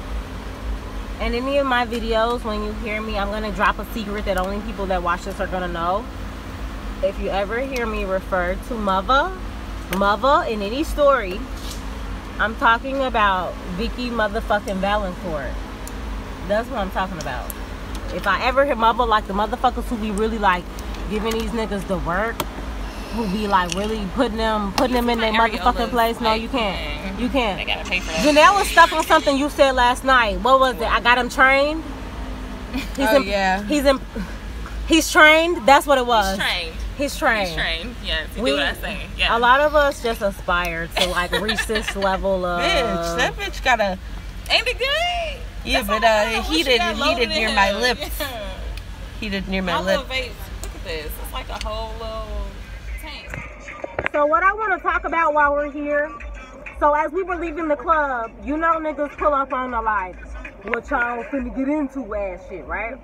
[SPEAKER 1] in any of my videos, when you hear me, I'm gonna drop a secret that only people that watch this are gonna know. If you ever hear me refer to mother, mother in any story, I'm talking about Vicky motherfucking Valancourt. That's what I'm talking about. If I ever hear mother like the motherfuckers who be really like giving these niggas the work, who be like really putting them putting them in their motherfucking place. No, you can't. You can't.
[SPEAKER 10] They gotta pay for that.
[SPEAKER 1] Janelle was stuck on something you said last night. What was it? I got him trained. [LAUGHS] He's
[SPEAKER 3] Oh,
[SPEAKER 1] in,
[SPEAKER 3] yeah.
[SPEAKER 1] He's in. He's trained. That's what it was.
[SPEAKER 10] He's trained.
[SPEAKER 1] He's trained.
[SPEAKER 10] He's trained. Yes, you
[SPEAKER 1] We-
[SPEAKER 10] do what I say. Yeah.
[SPEAKER 1] A lot of us just aspire to like reach this [LAUGHS] level of.
[SPEAKER 13] Bitch, that bitch got a.
[SPEAKER 10] Ain't it good?
[SPEAKER 13] Yeah,
[SPEAKER 10] That's
[SPEAKER 13] but
[SPEAKER 10] all I
[SPEAKER 13] uh,
[SPEAKER 10] know. What
[SPEAKER 13] heated,
[SPEAKER 10] you got loaded
[SPEAKER 13] heated near my lips.
[SPEAKER 10] Yeah.
[SPEAKER 13] Heated near my
[SPEAKER 10] My
[SPEAKER 13] lip.
[SPEAKER 10] little vapes. Look at this. It's like a whole little tank.
[SPEAKER 1] So what I want to talk about while we're here. So as we were leaving the club, you know niggas pull up on the like, what y'all finna get into ass shit, right?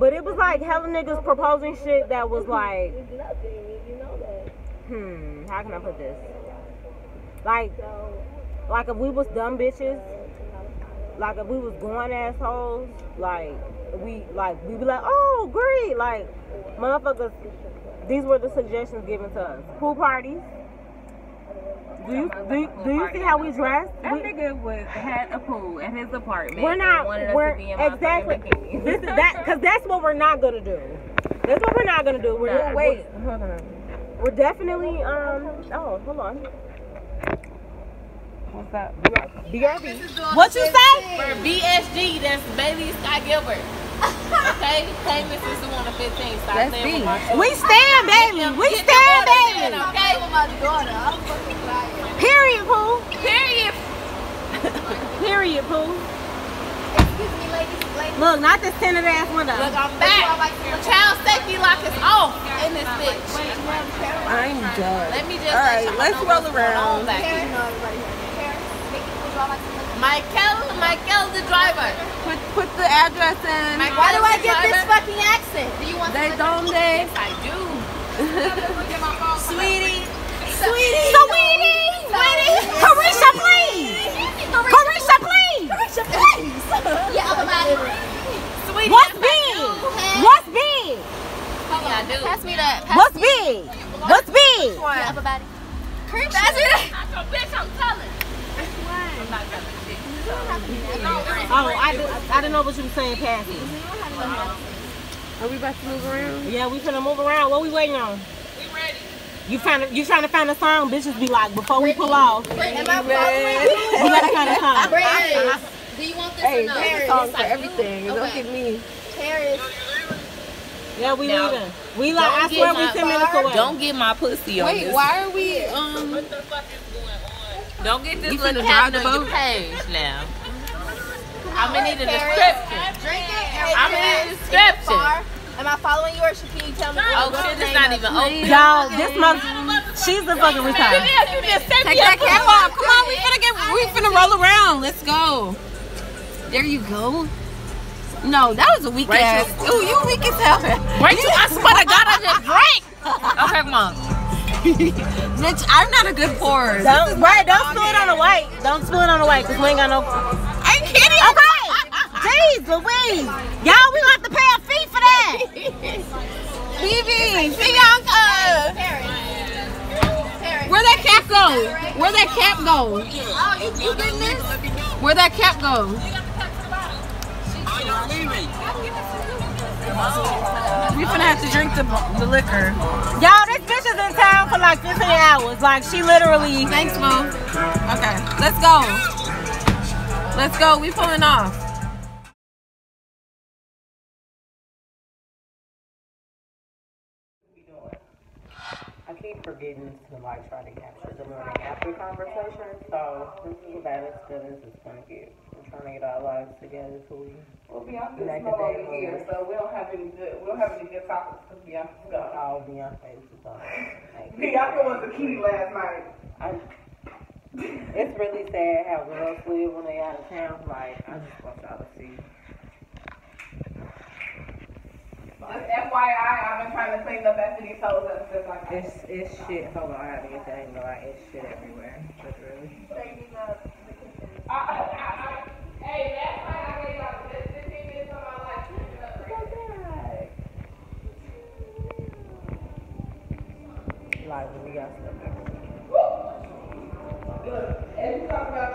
[SPEAKER 1] But it was like hella niggas proposing shit that was like, hmm, how can I put this? Like, like if we was dumb bitches, like if we was going assholes, like we like we be like, oh great, like motherfuckers. These were the suggestions given to us. Pool parties. Do you do you, do you see how we dress?
[SPEAKER 10] That
[SPEAKER 1] We-
[SPEAKER 10] nigga was had a pool at his apartment.
[SPEAKER 1] we're not. We're
[SPEAKER 10] to be in
[SPEAKER 1] exactly. This is that because that's what we're not gonna do. That's what we're not gonna do. We're,
[SPEAKER 3] Nah,
[SPEAKER 1] wait.
[SPEAKER 3] Hold on.
[SPEAKER 1] We're definitely um. Oh, hold on.
[SPEAKER 3] What's up?
[SPEAKER 1] BRB. What you say?
[SPEAKER 10] For BSG, that's Bailey Scott Gilbert. Okay, payments is the one of 15. Stop
[SPEAKER 3] That's
[SPEAKER 10] playing
[SPEAKER 3] B.
[SPEAKER 10] with my.
[SPEAKER 1] We stand, baby. We
[SPEAKER 10] Get
[SPEAKER 1] stand,
[SPEAKER 10] the orders
[SPEAKER 1] baby.
[SPEAKER 10] Okay,
[SPEAKER 9] with my daughter. I'm fucking lying.
[SPEAKER 1] Period, poo.
[SPEAKER 10] period.
[SPEAKER 1] Period, poo.
[SPEAKER 9] Excuse me, ladies. ladies.
[SPEAKER 1] Look, not this tinted ass window.
[SPEAKER 10] Look, I'm back. The child safety lock is off in this bitch.
[SPEAKER 3] I'm done.
[SPEAKER 10] Let me just
[SPEAKER 3] All
[SPEAKER 10] let
[SPEAKER 3] right,
[SPEAKER 10] y'all
[SPEAKER 3] let's
[SPEAKER 10] know
[SPEAKER 3] roll
[SPEAKER 10] what's going
[SPEAKER 3] around.
[SPEAKER 10] Michael, Michael, the driver.
[SPEAKER 3] Put put the address in.
[SPEAKER 10] Michael,
[SPEAKER 9] Why do I
[SPEAKER 10] the
[SPEAKER 9] get this fucking accent? Do you want
[SPEAKER 3] They don't they?
[SPEAKER 10] Yes, I do.
[SPEAKER 9] Sweetie.
[SPEAKER 1] Sweetie. Sweetie. Sweetie. Carisha, please. Carisha, please.
[SPEAKER 9] Carisha, please. yeah, everybody.
[SPEAKER 10] Sweetie,
[SPEAKER 1] What's
[SPEAKER 10] yes,
[SPEAKER 1] big?
[SPEAKER 10] do.
[SPEAKER 1] What's big?
[SPEAKER 10] Yeah, I do.
[SPEAKER 9] Pass me that. Pass
[SPEAKER 1] What's big? What's big?
[SPEAKER 9] Yeah, everybody.
[SPEAKER 10] Pass me that. I'm a bitch, I'm telling. I'm not telling shit.
[SPEAKER 1] Oh, I, did, I didn't know what you were saying, Passy.
[SPEAKER 3] Are we about to move around?
[SPEAKER 1] Yeah, we finna move around. What we waiting on?
[SPEAKER 10] We ready.
[SPEAKER 1] You find you trying to find a song? Bitches be like, before we pull off, we
[SPEAKER 9] Am I following
[SPEAKER 1] gotta find a song. [LAUGHS]
[SPEAKER 9] Paris. Do you want this
[SPEAKER 3] Hey,
[SPEAKER 9] or no?
[SPEAKER 3] there's a song for everything. Don't
[SPEAKER 9] Okay.
[SPEAKER 3] get me.
[SPEAKER 9] Paris.
[SPEAKER 1] Yeah, we
[SPEAKER 10] Now,
[SPEAKER 1] leaving. We like, I
[SPEAKER 10] don't
[SPEAKER 1] swear
[SPEAKER 10] get
[SPEAKER 1] we
[SPEAKER 10] my-
[SPEAKER 1] ten minutes away.
[SPEAKER 10] Don't get my pussy on
[SPEAKER 3] Wait,
[SPEAKER 10] this.
[SPEAKER 3] why are we um?
[SPEAKER 10] What the fuck is going on? Don't get this
[SPEAKER 3] You
[SPEAKER 10] little
[SPEAKER 3] finna drive
[SPEAKER 10] cat
[SPEAKER 3] the
[SPEAKER 10] on your
[SPEAKER 3] boat?
[SPEAKER 10] page now. I'm gonna need a
[SPEAKER 9] Paris.
[SPEAKER 10] description.
[SPEAKER 9] Drink it.
[SPEAKER 10] I'm gonna need a description.
[SPEAKER 9] Far. Am I following you or should can you tell me?
[SPEAKER 10] Oh
[SPEAKER 9] what's
[SPEAKER 10] shit,
[SPEAKER 9] the
[SPEAKER 10] it's
[SPEAKER 9] name
[SPEAKER 10] not
[SPEAKER 9] of
[SPEAKER 10] even open.
[SPEAKER 1] Y'all, this mother, she's the fucking retard.
[SPEAKER 10] Yeah, you just sent
[SPEAKER 3] Take
[SPEAKER 10] me a
[SPEAKER 3] that cap off. Come on, we finna get. We finna roll around. Let's go. There you go. No, that was a weak
[SPEAKER 10] Rachel.
[SPEAKER 3] ass. Ooh, you weak as hell.
[SPEAKER 10] Rachel, I swear to God, I just drank. [LAUGHS] Okay, come on. [LAUGHS]
[SPEAKER 3] Bitch, I'm not a good pourer.
[SPEAKER 1] Don't, right, don't spill it on the white. Don't spill it on the white, because we ain't got no.
[SPEAKER 3] Are you kidding?
[SPEAKER 1] Okay! Jeez Louise! Y'all, we gonna have to pay a fee for that! [LAUGHS]
[SPEAKER 3] BB, Bianca.
[SPEAKER 11] Where that cap go? Where that cap go?
[SPEAKER 3] Oh, you, you getting this?
[SPEAKER 11] Where that cap go? We finna have to drink the, the liquor.
[SPEAKER 1] Y'all, this bitch is in town for like 15 hours. Like she literally.
[SPEAKER 11] Thanks, Mo. Okay, let's go. Let's go. We pulling off.
[SPEAKER 2] I keep forgetting to like try to capture the morning after conversation, so this is about as good as it's gonna get. I'm trying to get our lives together so we
[SPEAKER 10] Well, Beyonce's
[SPEAKER 2] Make a
[SPEAKER 10] no
[SPEAKER 2] day
[SPEAKER 10] here,
[SPEAKER 2] move.
[SPEAKER 10] so we don't have any good, we don't have any good topics because Beyonce's gone.
[SPEAKER 2] all Beyonce's is on. Like,
[SPEAKER 10] Beyonce was the key last night.
[SPEAKER 2] I, it's really sad how girls live when they out of town. Like, I just want y'all to see.
[SPEAKER 10] Just FYI, I've been trying to clean up after these hoes and stuff like that.
[SPEAKER 2] It's it's shit. Hold on, I gotta get that angle. Like, it's shit everywhere. Literally.
[SPEAKER 10] Hey, last night I gave y'all the best 15 minutes of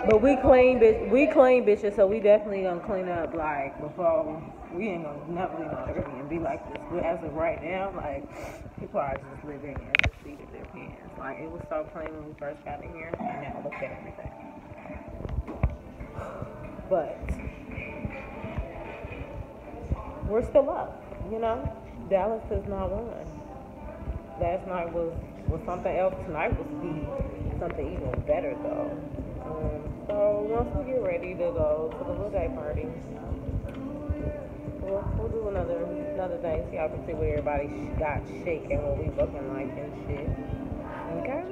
[SPEAKER 1] But we clean, bitch. We clean bitches, so we definitely gonna clean up like before. We ain't gonna never leave our Airbnb like this. But as of right now, like people are just living at the seat of their pants. Like it was so clean when we first got in here, and now look at everything. But we're still up, you know. Dallas has not won. Last night was was something else. Tonight will be something even better though. Um, so once we get ready to go to the little day party, we'll, we'll do another another thing so y'all can see what everybody got shaking, what we looking like and shit. Okay.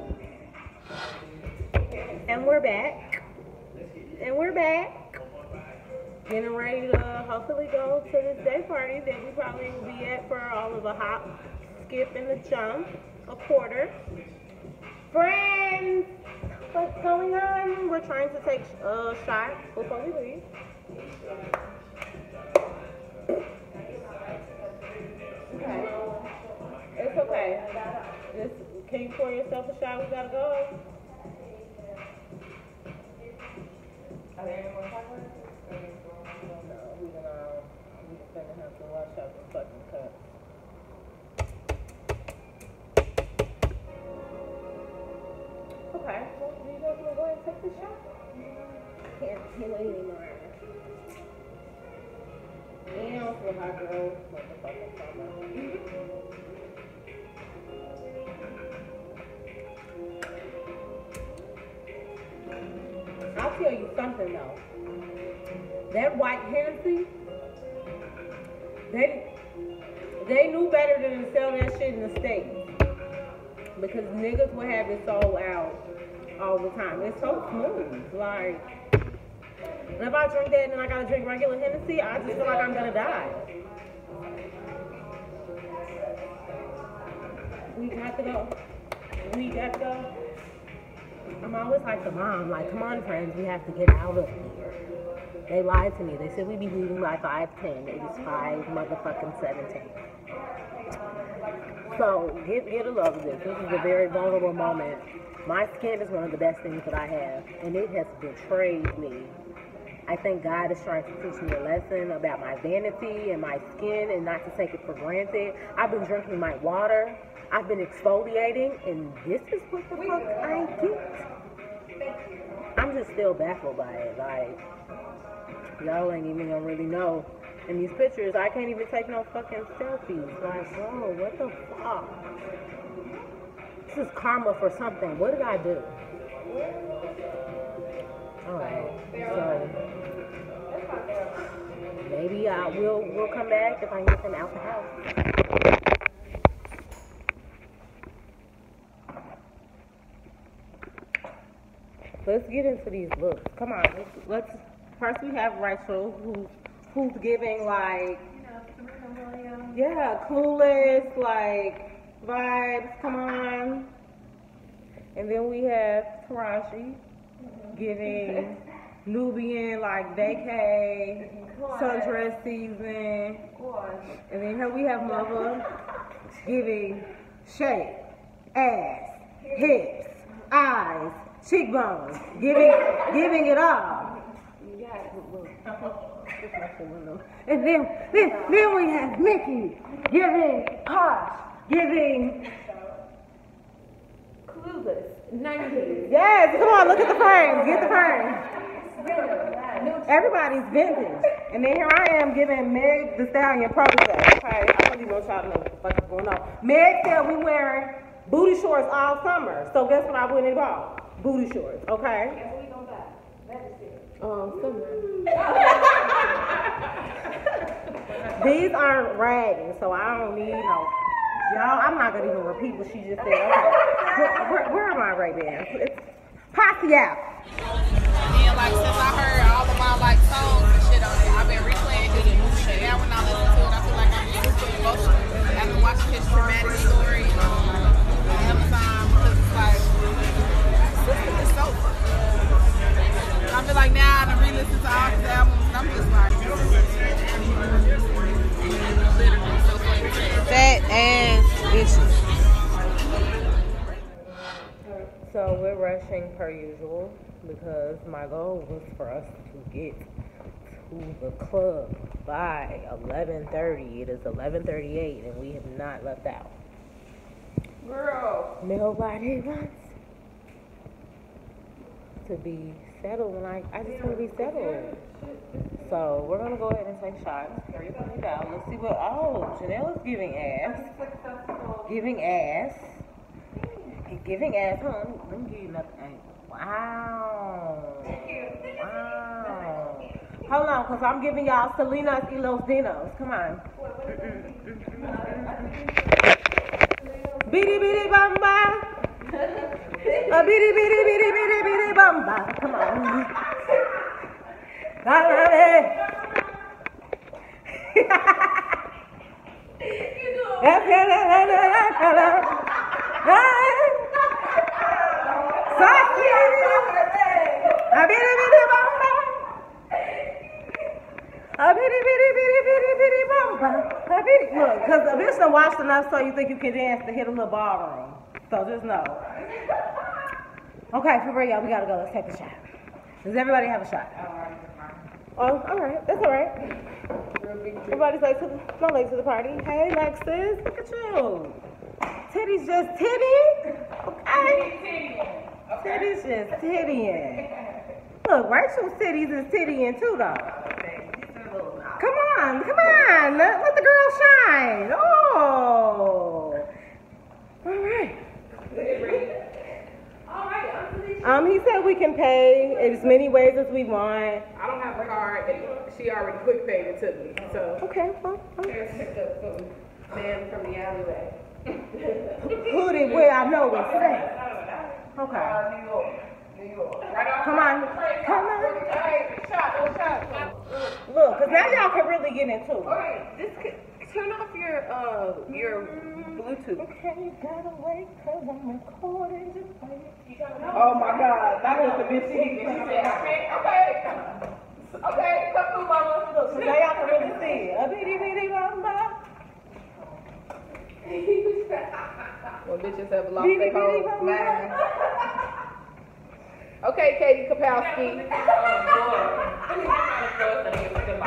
[SPEAKER 1] And we're back. And we're back. Getting ready to hopefully go to this day party that we probably will be at for all of the hop, skip, and the jump. A quarter. Friends, what's going on? We're trying to take a shot before we leave. Okay. It's okay. Just, can you pour yourself a shot? We gotta go. Are there any more tacos? No, we gonna, we gonna have to wash out the fucking cup. Okay, well, you guys wanna go ahead and take the shot? Can't feel it anymore. And also the hot girl, motherfucking summer. I'll tell you something though. That white Hennessy, they they knew better than to sell that shit in the state because niggas would have it sold out all the time. It's so smooth, like. And if I drink that and I gotta drink regular Hennessy, I just feel like I'm gonna die. We got to go. We got to go. I'm always like the mom, like, come on, friends, we have to get out of here. They lied to me. They said we'd be leaving by 510. It is 5 motherfucking 17. So, get, get a load of this. This is a very vulnerable moment. My skin is one of the best things that I have, and it has betrayed me. I think God is trying to teach me a lesson about my vanity and my skin and not to take it for granted. I've been drinking my water. I've been exfoliating, and this is what the fuck I get. I'm just still baffled by it. Like, y'all ain't even gonna really know. In these pictures, I can't even take no fucking selfies. Like, bro, what the fuck? This is karma for something. What did I do? Alright, so maybe I will we'll come back if I can get them out the house. Let's get into these looks. Come on, let's, let's first we have Rachel who's who's giving like yeah, clueless, like vibes, come on. And then we have Taraji giving [LAUGHS] Nubian like vacay, sundress season. And then here we have Mother [LAUGHS] giving shape, ass, hips,
[SPEAKER 3] eyes, cheekbones, giving, giving it all. And then, then, then we have Mickey giving Posh, giving
[SPEAKER 9] Clueless. 90s.
[SPEAKER 3] Yes, come on, look at the frames. Get the frames. Everybody's vintage. And then here I am giving Meg the Stallion protege. Okay, I really want y'all to know what the fuck is going on. Meg said we wearing booty shorts all summer. So guess what I went and bought? Booty shorts, okay?
[SPEAKER 9] Oh, Oh, somewhere.
[SPEAKER 3] These aren't ragging, so I don't need no. Y'all, I'm not gonna even repeat what she just said. Okay. Where, where, where are my Ray Bans? It's posse out.
[SPEAKER 10] And like since I heard all of my like songs and shit on it, I've been replaying his shit. Now when I listen to it, I feel like I'm getting emotional after watching his traumatic story like now I re-listen to all his albums and I'm just like literally so fucking sad. Fat ass bitches.
[SPEAKER 1] So we're rushing per usual because my goal was for us to get to the club by 11:30. It is 11:38 and we have not left out.
[SPEAKER 9] Girl.
[SPEAKER 1] Nobody wants to be settled when I I just want to be settled. So we're gonna go ahead and take shots. Let's see what. Oh, Janelle is giving ass. Giving ass. Giving ass. Hold on, let me give you. Hey, Wow. Wow. Hold on, cause I'm giving y'all Selena's y Los Dinos. Come on. Bitty bamba. Uh, a bitty bitty bitty bitty bitty bamba. Come on. I love it. A. A bitty bitty bitty bitty bitty bamba. A bitty. Look, cause the bitch done watched enough so you think you can dance to hit a little ballroom. So just know. Okay, for real, we gotta go. Let's take a shot. Does everybody have a shot? Oh, all right. That's all right. Everybody's late to the, not late to the party. Hey, Lexus, look at you. Titty's just titty. Okay. Titty's just tittying. Look, Rachel's titties is tittying too, though. Come on, come on. Let, let the girl shine. Oh. All right. Um, he said we can pay in as many ways as we want.
[SPEAKER 14] I don't have a card, and she already quick paid it to me. So
[SPEAKER 3] Okay, well, well.
[SPEAKER 14] picked up some man from the alleyway.
[SPEAKER 3] Put it where I know it's safe. Okay.
[SPEAKER 14] New York, New York. Right.
[SPEAKER 3] Come on. Come on.
[SPEAKER 14] Hey, shot, no shot.
[SPEAKER 3] Look, because now y'all can really get into it.
[SPEAKER 9] Alright, this could, turn off your uh your Bluetooth.
[SPEAKER 3] Okay, you gotta wait because I'm recording. Just wait.
[SPEAKER 14] Oh my God, that was the bitch she She said, okay, okay, okay, come through, mama.
[SPEAKER 3] Look, so now y'all can really see it. A bitty bitty bamba. [LAUGHS]
[SPEAKER 14] Well, bitches have lost their whole mind. Okay, Katie Kapowski.
[SPEAKER 3] Oh,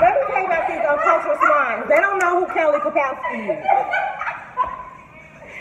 [SPEAKER 3] Let me tell you about these uncultured swines. They don't know who Kelly Kapowski is. [LAUGHS]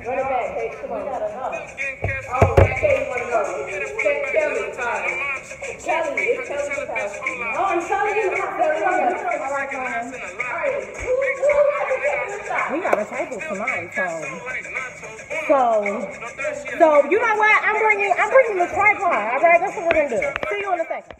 [SPEAKER 3] We got a table tonight, so so so you know what? I'm bringing I'm bringing the tripod. All right, that's what we're gonna do. See you in a second.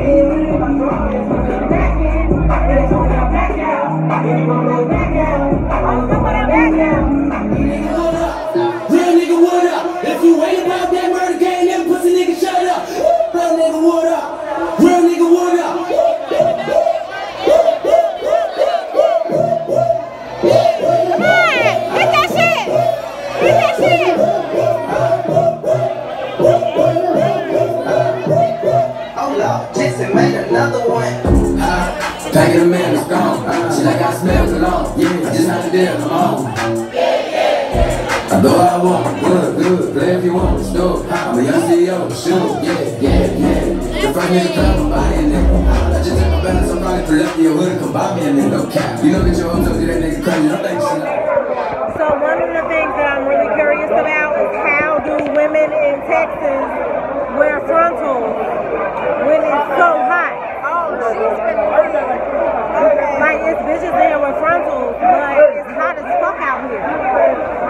[SPEAKER 15] Real shoot, yeah, yeah, yeah. The first nigga tell me body and nigga. I just take my balance, I'm up to your hood and come buy me a nigga, no cap. You know that your hoes up to that nigga crazy, don't think shit like
[SPEAKER 1] So one of the things that I'm really curious about is how do women in Texas wear frontals when it's so hot? Like it's bitches there with frontals, but it's hot as fuck out here.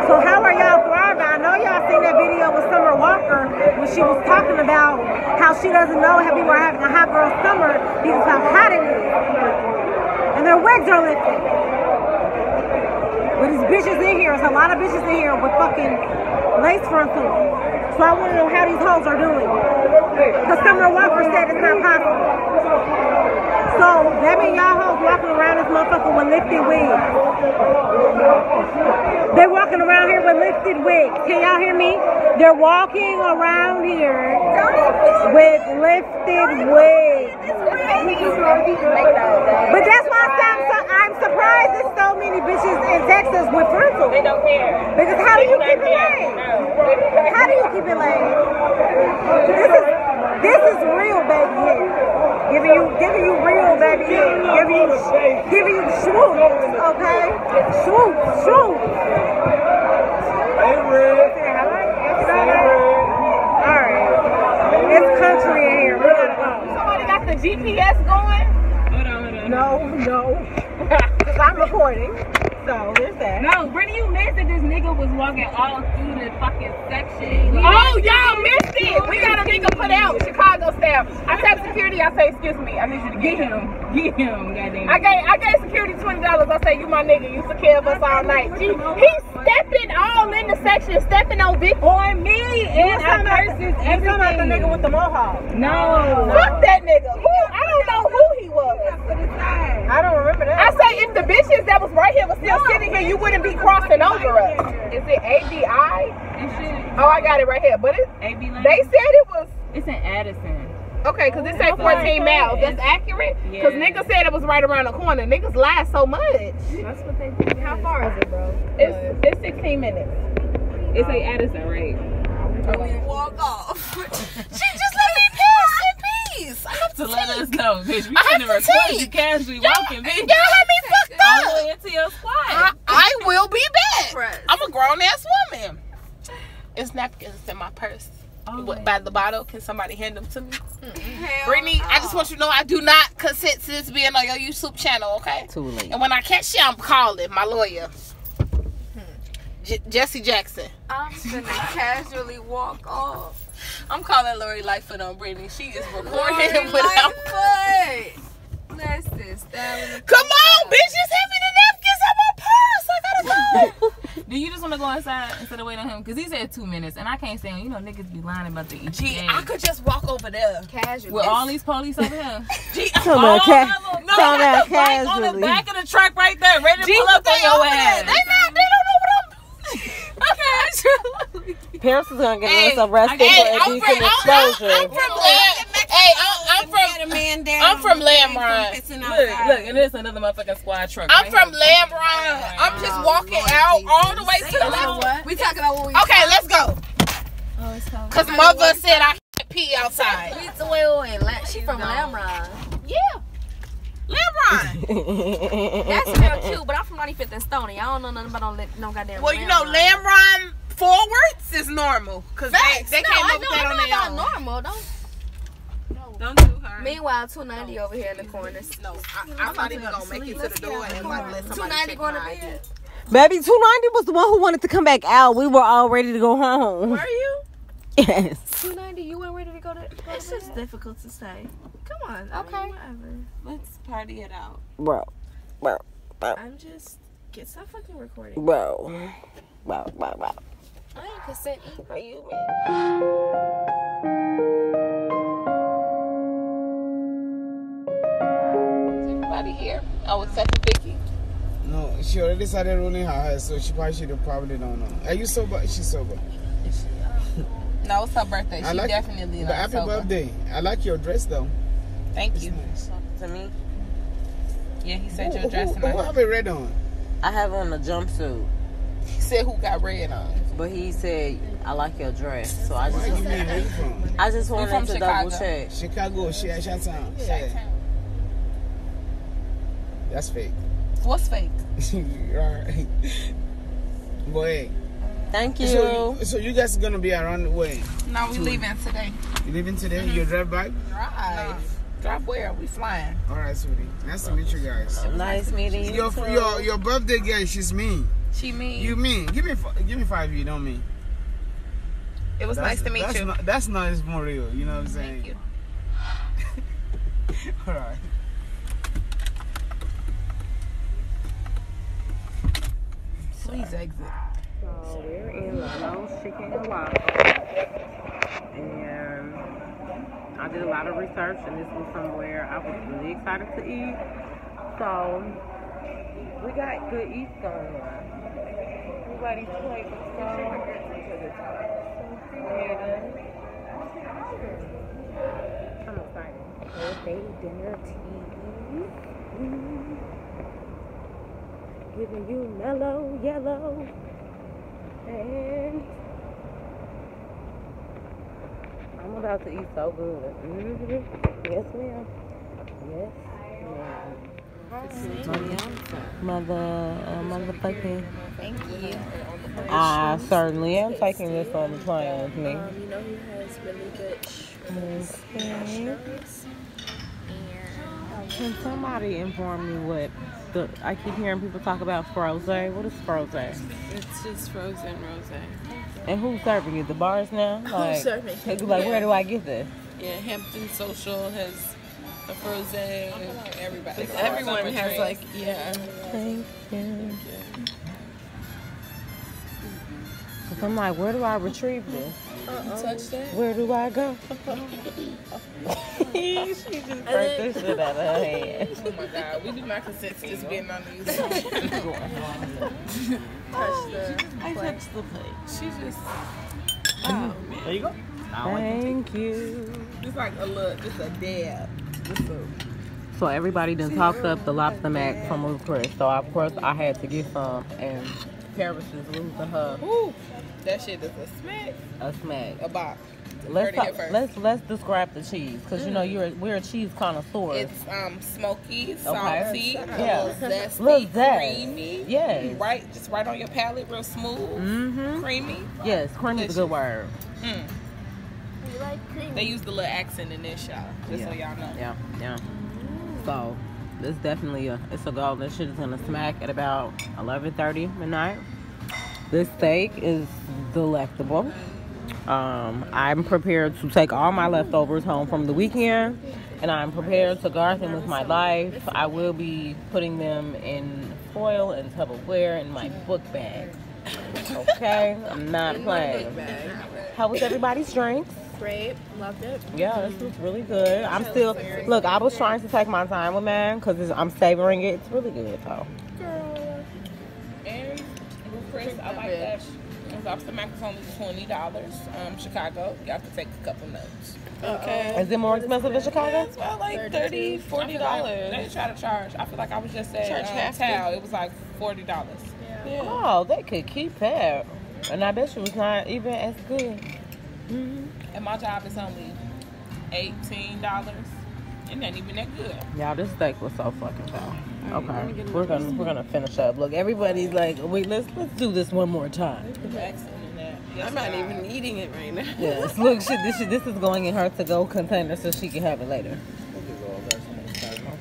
[SPEAKER 1] So how are y'all thriving? I know y'all seen that video with Summer Walker when she was talking about how she doesn't know how people are having a hot girl summer because of how hot it is. And their wigs are lifted. But there's bitches in here. There's a lot of bitches in here with fucking lace frontals. So I want to know how these hoes are doing. Because Summer Walker said it's not possible. So that means y'all hoes walking around this motherfucker with lifted wigs. They walking around here with lifted wigs. Can y'all hear me? They're walking around here with lifted wigs. But that's why I'm, so, I'm surprised there's so many bitches in Texas with frontals. They don't care. Because how do you keep it lame? How do you keep it lame? This is this is real baby hair. Giving you giving you real baby hair. Giving you giving you swoops, okay? Swoops, swoops. Alright. It's country in here. We gotta go.
[SPEAKER 10] Somebody got the GPS going?
[SPEAKER 1] No, no. [LAUGHS] Because I'm recording. So there's that.
[SPEAKER 5] No, Brittany, you missed that this nigga was walking all through the fucking section.
[SPEAKER 10] Oh, y'all missed it. We got a nigga put out Chicago style. I tap security. I say, excuse me. I need you to get him.
[SPEAKER 5] Get him, goddamn.
[SPEAKER 10] I gave I gave security twenty dollars. I say, you my nigga. You took care of us all night. Gee, he's stepping all in the section, stepping on big
[SPEAKER 5] on me and our
[SPEAKER 1] about-
[SPEAKER 5] purses,
[SPEAKER 1] you talking about the
[SPEAKER 5] everything.
[SPEAKER 1] nigga with the mohawk?
[SPEAKER 5] No.
[SPEAKER 10] Oh, fuck that nigga. Who? I don't know who he was.
[SPEAKER 1] I don't remember that.
[SPEAKER 10] I say if the bitches that was right here was still sitting here, you wouldn't be crossing over us. Is it ABI? Oh, I got it right here. But it,
[SPEAKER 5] AB
[SPEAKER 10] they said it was
[SPEAKER 5] It's in Addison.
[SPEAKER 10] Okay because it say 14 miles. That's accurate. Because
[SPEAKER 5] Yeah.
[SPEAKER 10] niggas said it was right around the corner. Niggas lie so much.
[SPEAKER 5] That's what they do.
[SPEAKER 10] How far is it, bro? It's it's 16 minutes.
[SPEAKER 5] It's like Addison, right?
[SPEAKER 10] Walk off. [LAUGHS] she just let me pass in peace. I have
[SPEAKER 5] To let us know, bitch. We
[SPEAKER 10] I
[SPEAKER 5] finna
[SPEAKER 10] have to
[SPEAKER 5] record you casually
[SPEAKER 10] Y'all-
[SPEAKER 5] walking, bitch.
[SPEAKER 10] y'all had me fucked up.
[SPEAKER 5] All the
[SPEAKER 10] up.
[SPEAKER 5] way into your spot.
[SPEAKER 10] I, I will be back. I'm a grown ass woman. It's napkins in my purse. What, by the bottle, can somebody hand them to me? Brittany, I just want you to know I do not consent to this being on your YouTube channel, okay?
[SPEAKER 2] Too late.
[SPEAKER 10] And when I catch you, I'm calling my lawyer, hmm. J- Jesse Jackson.
[SPEAKER 3] I'm gonna [LAUGHS] casually walk off.
[SPEAKER 10] I'm calling Lori Lightfoot on Brittany. She is recording
[SPEAKER 3] Lori
[SPEAKER 10] without.
[SPEAKER 3] Lightfoot. [LAUGHS] Listen,
[SPEAKER 10] Come on, bitch! Just hand me the napkins in my purse. I gotta go. [LAUGHS]
[SPEAKER 5] Do you just want to go inside instead of waiting on him? Because he said two minutes, and I can't stand. You know, niggas be lying about the ETA.
[SPEAKER 10] Gee, I could just walk over there.
[SPEAKER 3] Casually.
[SPEAKER 5] With all these police over here. [LAUGHS]
[SPEAKER 10] Gee, [LAUGHS]
[SPEAKER 1] Talking about
[SPEAKER 5] all
[SPEAKER 1] ca-
[SPEAKER 5] them. No, they got
[SPEAKER 1] about
[SPEAKER 5] the bike on the back of the truck right there, ready to
[SPEAKER 10] Gee,
[SPEAKER 5] pull up on your
[SPEAKER 10] over there?
[SPEAKER 5] ass.
[SPEAKER 10] They not. They don't know what I'm.
[SPEAKER 5] Casually. [LAUGHS]
[SPEAKER 1] Parents is gonna get
[SPEAKER 10] Hey,
[SPEAKER 1] us arrested for
[SPEAKER 10] I'm
[SPEAKER 1] indecent
[SPEAKER 10] I'm,
[SPEAKER 1] exposure.
[SPEAKER 10] I'm from Lam. Hey, I'm, I'm from. I'm from Lamron.
[SPEAKER 5] Look, look, and there's another motherfucking squad truck.
[SPEAKER 10] I'm
[SPEAKER 5] right
[SPEAKER 10] from
[SPEAKER 5] here.
[SPEAKER 10] Lamron. I'm just walking out all the way to the left.
[SPEAKER 3] We talking about what we.
[SPEAKER 10] Okay, let's go.
[SPEAKER 3] Oh, it's cold.
[SPEAKER 10] Cause mother said I can't pee outside.
[SPEAKER 3] Wait, wait, wait. She from Lamron.
[SPEAKER 10] Yeah. Lamron. [LAUGHS]
[SPEAKER 3] That's real cute, but I'm from 95th and Stony. I don't know nothing about no, li- no goddamn.
[SPEAKER 10] Well, you know,
[SPEAKER 3] Lamron.
[SPEAKER 10] Lamron forwards is normal. Cause they, they
[SPEAKER 3] no,
[SPEAKER 10] came
[SPEAKER 3] I
[SPEAKER 10] up
[SPEAKER 3] know,
[SPEAKER 10] with that
[SPEAKER 3] I
[SPEAKER 10] on
[SPEAKER 3] know
[SPEAKER 10] their own.
[SPEAKER 3] normal. Don't.
[SPEAKER 10] Don't do her.
[SPEAKER 3] Meanwhile, 290 over here in the corner.
[SPEAKER 10] No, I, I'm not even gonna make it to the door and like let somebody
[SPEAKER 3] 290
[SPEAKER 10] check
[SPEAKER 3] going to
[SPEAKER 10] my ID.
[SPEAKER 3] bed.
[SPEAKER 1] Baby, 290 was the one who wanted to come back out. We were all ready to go home.
[SPEAKER 3] Were you? [LAUGHS]
[SPEAKER 1] Yes.
[SPEAKER 3] 290, you weren't ready to go to. Go it's just difficult to say. Come on. Okay. whatever.
[SPEAKER 10] Let's party it out.
[SPEAKER 1] Bro. Bro. Bro.
[SPEAKER 3] I'm just. Get stop fucking recording.
[SPEAKER 1] Bro. Bro. Bro. Bro.
[SPEAKER 3] I ain't consenting.
[SPEAKER 1] Are you
[SPEAKER 10] Everybody here. Oh, it's Seth and Vicky.
[SPEAKER 15] No, she already started rolling her hair, so she probably should probably don't know. Are you sober? She's sober. [LAUGHS]
[SPEAKER 10] No, it's her birthday.
[SPEAKER 15] I
[SPEAKER 10] She
[SPEAKER 15] like-
[SPEAKER 10] definitely
[SPEAKER 15] But
[SPEAKER 10] not
[SPEAKER 15] happy
[SPEAKER 10] sober.
[SPEAKER 15] birthday. I like your dress though.
[SPEAKER 10] Thank you.
[SPEAKER 5] To me,
[SPEAKER 10] Yeah, he said
[SPEAKER 15] Who,
[SPEAKER 10] your dress
[SPEAKER 15] who,
[SPEAKER 10] and
[SPEAKER 15] who have a red on?
[SPEAKER 5] I have on a jumpsuit,
[SPEAKER 10] He said who got red on.
[SPEAKER 5] but he said I like your dress, so I
[SPEAKER 15] Where you
[SPEAKER 5] just
[SPEAKER 15] mean? Where you from?
[SPEAKER 5] I just
[SPEAKER 10] We
[SPEAKER 5] wanted
[SPEAKER 10] from
[SPEAKER 5] to
[SPEAKER 10] Chicago.
[SPEAKER 5] double check.
[SPEAKER 15] Chicago, Chi- Chi-town. Yeah. That's fake.
[SPEAKER 10] What's fake? [LAUGHS]
[SPEAKER 15] right. Boy.
[SPEAKER 5] Thank you.
[SPEAKER 15] So, so you guys are gonna be around the way?
[SPEAKER 10] No, we leaving today.
[SPEAKER 15] You leaving today? Mm-hmm. You drive back?
[SPEAKER 10] Drive. Drive where? We flying.
[SPEAKER 15] All right, sweetie. Nice to meet you guys.
[SPEAKER 5] Nice meeting you.
[SPEAKER 15] Your
[SPEAKER 5] too.
[SPEAKER 15] your your birthday girl, she's mean.
[SPEAKER 10] She mean.
[SPEAKER 15] You mean? Give me fi- give me five. You don't mean.
[SPEAKER 10] It was
[SPEAKER 15] That's-
[SPEAKER 10] nice to meet
[SPEAKER 15] that's
[SPEAKER 10] you.
[SPEAKER 15] Not, that's not it's more real. You know what I'm saying?
[SPEAKER 10] Thank you. [LAUGHS]
[SPEAKER 15] All right.
[SPEAKER 10] Please exit.
[SPEAKER 1] So we're in Lolo's Chicken and Waffle. And I did a lot of research and this was somewhere I was really excited to eat. So we got good eats going on. Everybody's plate is so I'm excited. Birthday dinner tea. Giving you mellow yellow. And I'm about to eat so good. hmm Yes, ma'am. Yes, ma'am. Mother, uh, motherfucking.
[SPEAKER 3] Thank you.
[SPEAKER 1] I certainly am taking this on the plane with me.
[SPEAKER 3] Um, you know he has really good shrimps.
[SPEAKER 1] Okay.
[SPEAKER 3] And
[SPEAKER 1] Can somebody inform me what the? I keep hearing people talk about frosé. What is frosé?
[SPEAKER 10] It's just frozen rose.
[SPEAKER 1] And who's serving it? The bars now? Like,
[SPEAKER 3] serving?
[SPEAKER 1] they be like, where do I get this?
[SPEAKER 10] Yeah, Hampton Social has a frozen. Everybody.
[SPEAKER 3] Everyone has, like,
[SPEAKER 10] yeah.
[SPEAKER 1] Thank you. Cause I'm like, where do I retrieve this?
[SPEAKER 10] Touch that.
[SPEAKER 1] Where do I go? [LAUGHS] she just burnt this shit out of her hand.
[SPEAKER 10] Oh my God, we do not consent to this being on these. [LAUGHS]
[SPEAKER 3] touch oh, the.
[SPEAKER 1] I touched the plate.
[SPEAKER 10] She just.
[SPEAKER 15] Oh, oh There you go.
[SPEAKER 1] Thank you.
[SPEAKER 10] Just like a look, just a dab. Just a.
[SPEAKER 1] So everybody done talked up the lobster mac from Ruth Chris. So of course I had to get some and Paris is losing her
[SPEAKER 10] Ooh, that shit is a smack.
[SPEAKER 1] a smack.
[SPEAKER 10] A box.
[SPEAKER 1] Let's
[SPEAKER 10] Heard it
[SPEAKER 1] talk, let's let's describe the cheese because you know you're we're a cheese connoisseur.
[SPEAKER 10] It's um smoky,
[SPEAKER 1] Okay.
[SPEAKER 10] salty,
[SPEAKER 1] Yeah. [LAUGHS]
[SPEAKER 10] a little zesty,
[SPEAKER 1] Little zest.
[SPEAKER 10] creamy.
[SPEAKER 1] Yes.
[SPEAKER 10] Right, just right on your palate, real smooth,
[SPEAKER 1] mm-hmm.
[SPEAKER 10] creamy.
[SPEAKER 1] Yes, creamy is a good word.
[SPEAKER 10] Mm.
[SPEAKER 3] Like?
[SPEAKER 10] They use the little accent in this, y'all. Just so y'all know.
[SPEAKER 1] Yeah, yeah. So it's definitely a it's a goal. This shit is gonna smack at about 11:30 midnight. This steak is delectable. Um, I'm prepared to take all my leftovers home from the weekend, and I'm prepared to guard them with my life. I will be putting them in foil and Tupperware in my book bag. Okay, I'm not playing. How was everybody's drinks?
[SPEAKER 3] Great. Loved it.
[SPEAKER 1] Yeah, this was really good. I'm still look. I was trying to take my time with man because I'm savoring it. It's really good though.
[SPEAKER 10] Girl, And Chris, I like that. Lobster mac is only twenty dollars. Um, Chicago, y'all can take a couple notes.
[SPEAKER 3] Okay.
[SPEAKER 1] Is it more expensive in Chicago?
[SPEAKER 10] It's about like 30 40 dollars. They try to charge. I feel like I was just at
[SPEAKER 3] Charge
[SPEAKER 10] um,
[SPEAKER 3] half
[SPEAKER 10] Tao. It was like forty dollars. Yeah.
[SPEAKER 1] Oh, they could keep that. And I bet you it's not even as good.
[SPEAKER 10] And my job is only eighteen dollars. It ain't even that good.
[SPEAKER 1] Y'all, this steak was so fucking foul. Okay, we're gonna we're gonna finish up. Look, everybody's like, wait, let's let's do this one more time.
[SPEAKER 10] I'm not even eating it right now.
[SPEAKER 1] Yes, look, she, this this is going in her to go container so she can have it later.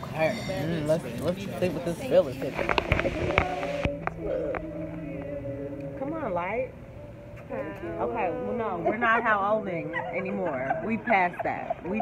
[SPEAKER 1] Okay, mm, let's let's see what this bill is hitting. Come on, light. Okay, well, no, we're not how olding anymore. We passed that. We,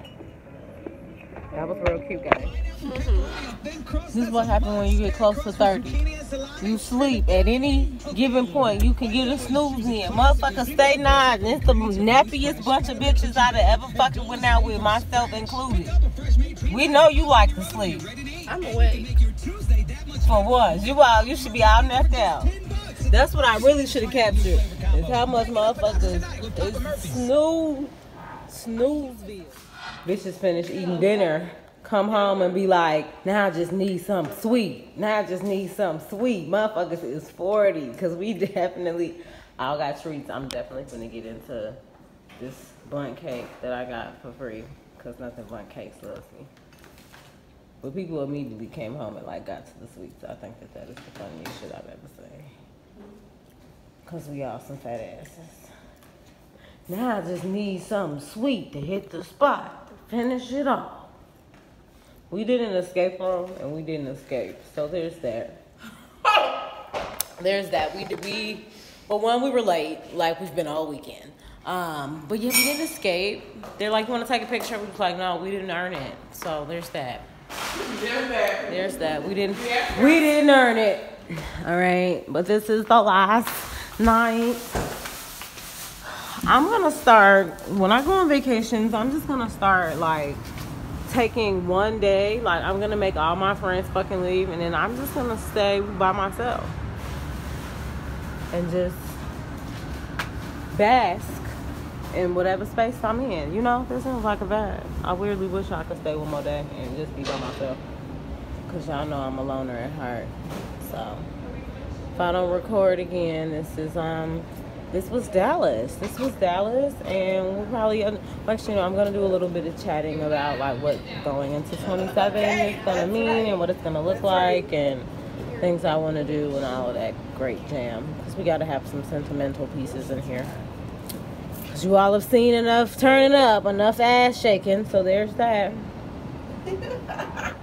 [SPEAKER 1] That was real cute, guys. This is what happens when you get close to 30. You sleep at any given point. You can get a snooze in. Motherfucker stay nodding. It's the nappiest bunch of bitches I'd have ever fucking went out with, myself included. We know you like to sleep.
[SPEAKER 5] I'm awake.
[SPEAKER 1] For what? You all you should be out knocked out. That's what I really should have captured. Is how much motherfuckers is snooze snoozeville. Bitches finished eating dinner, come home and be like, now I just need something sweet. Now I just need something sweet. Motherfuckers is 40. Cause we [LAUGHS] definitely all got treats. I'm definitely gonna get into this blunt cake that I got for free. Cause nothing blunt cakes loves me. But people immediately came home and like got to the sweets. I think that that is the funniest shit I've ever seen. Cause we all some fat asses. Now I just need something sweet to hit the spot to finish it off. We did an escape room and we didn't escape. So there's that. There's that. We did we well one we were late, like we've been all weekend. Um, but yeah, we didn't escape. They're like, you wanna take a picture? We was like, no, we didn't earn it. So there's that. There's that. We didn't we didn't earn it. All right. But this is the last night. I'm gonna start when I go on vacations, I'm just gonna start like taking one day, like I'm gonna make all my friends fucking leave and then I'm just gonna stay by myself. And just bask in whatever space I'm in. You know, this sounds like a vibe. I weirdly wish I could stay one more day and just be by myself. Cause y'all know I'm a loner at heart. So if I don't record again, this is um this was Dallas. This was Dallas, and we'll probably actually, you know, I'm gonna do a little bit of chatting about like what going into 27 is gonna mean and what it's gonna look like and things I want to do and all of that great jam. Because we gotta have some sentimental pieces in here. Cause you all have seen enough turning up, enough ass shaking, so there's that. [LAUGHS]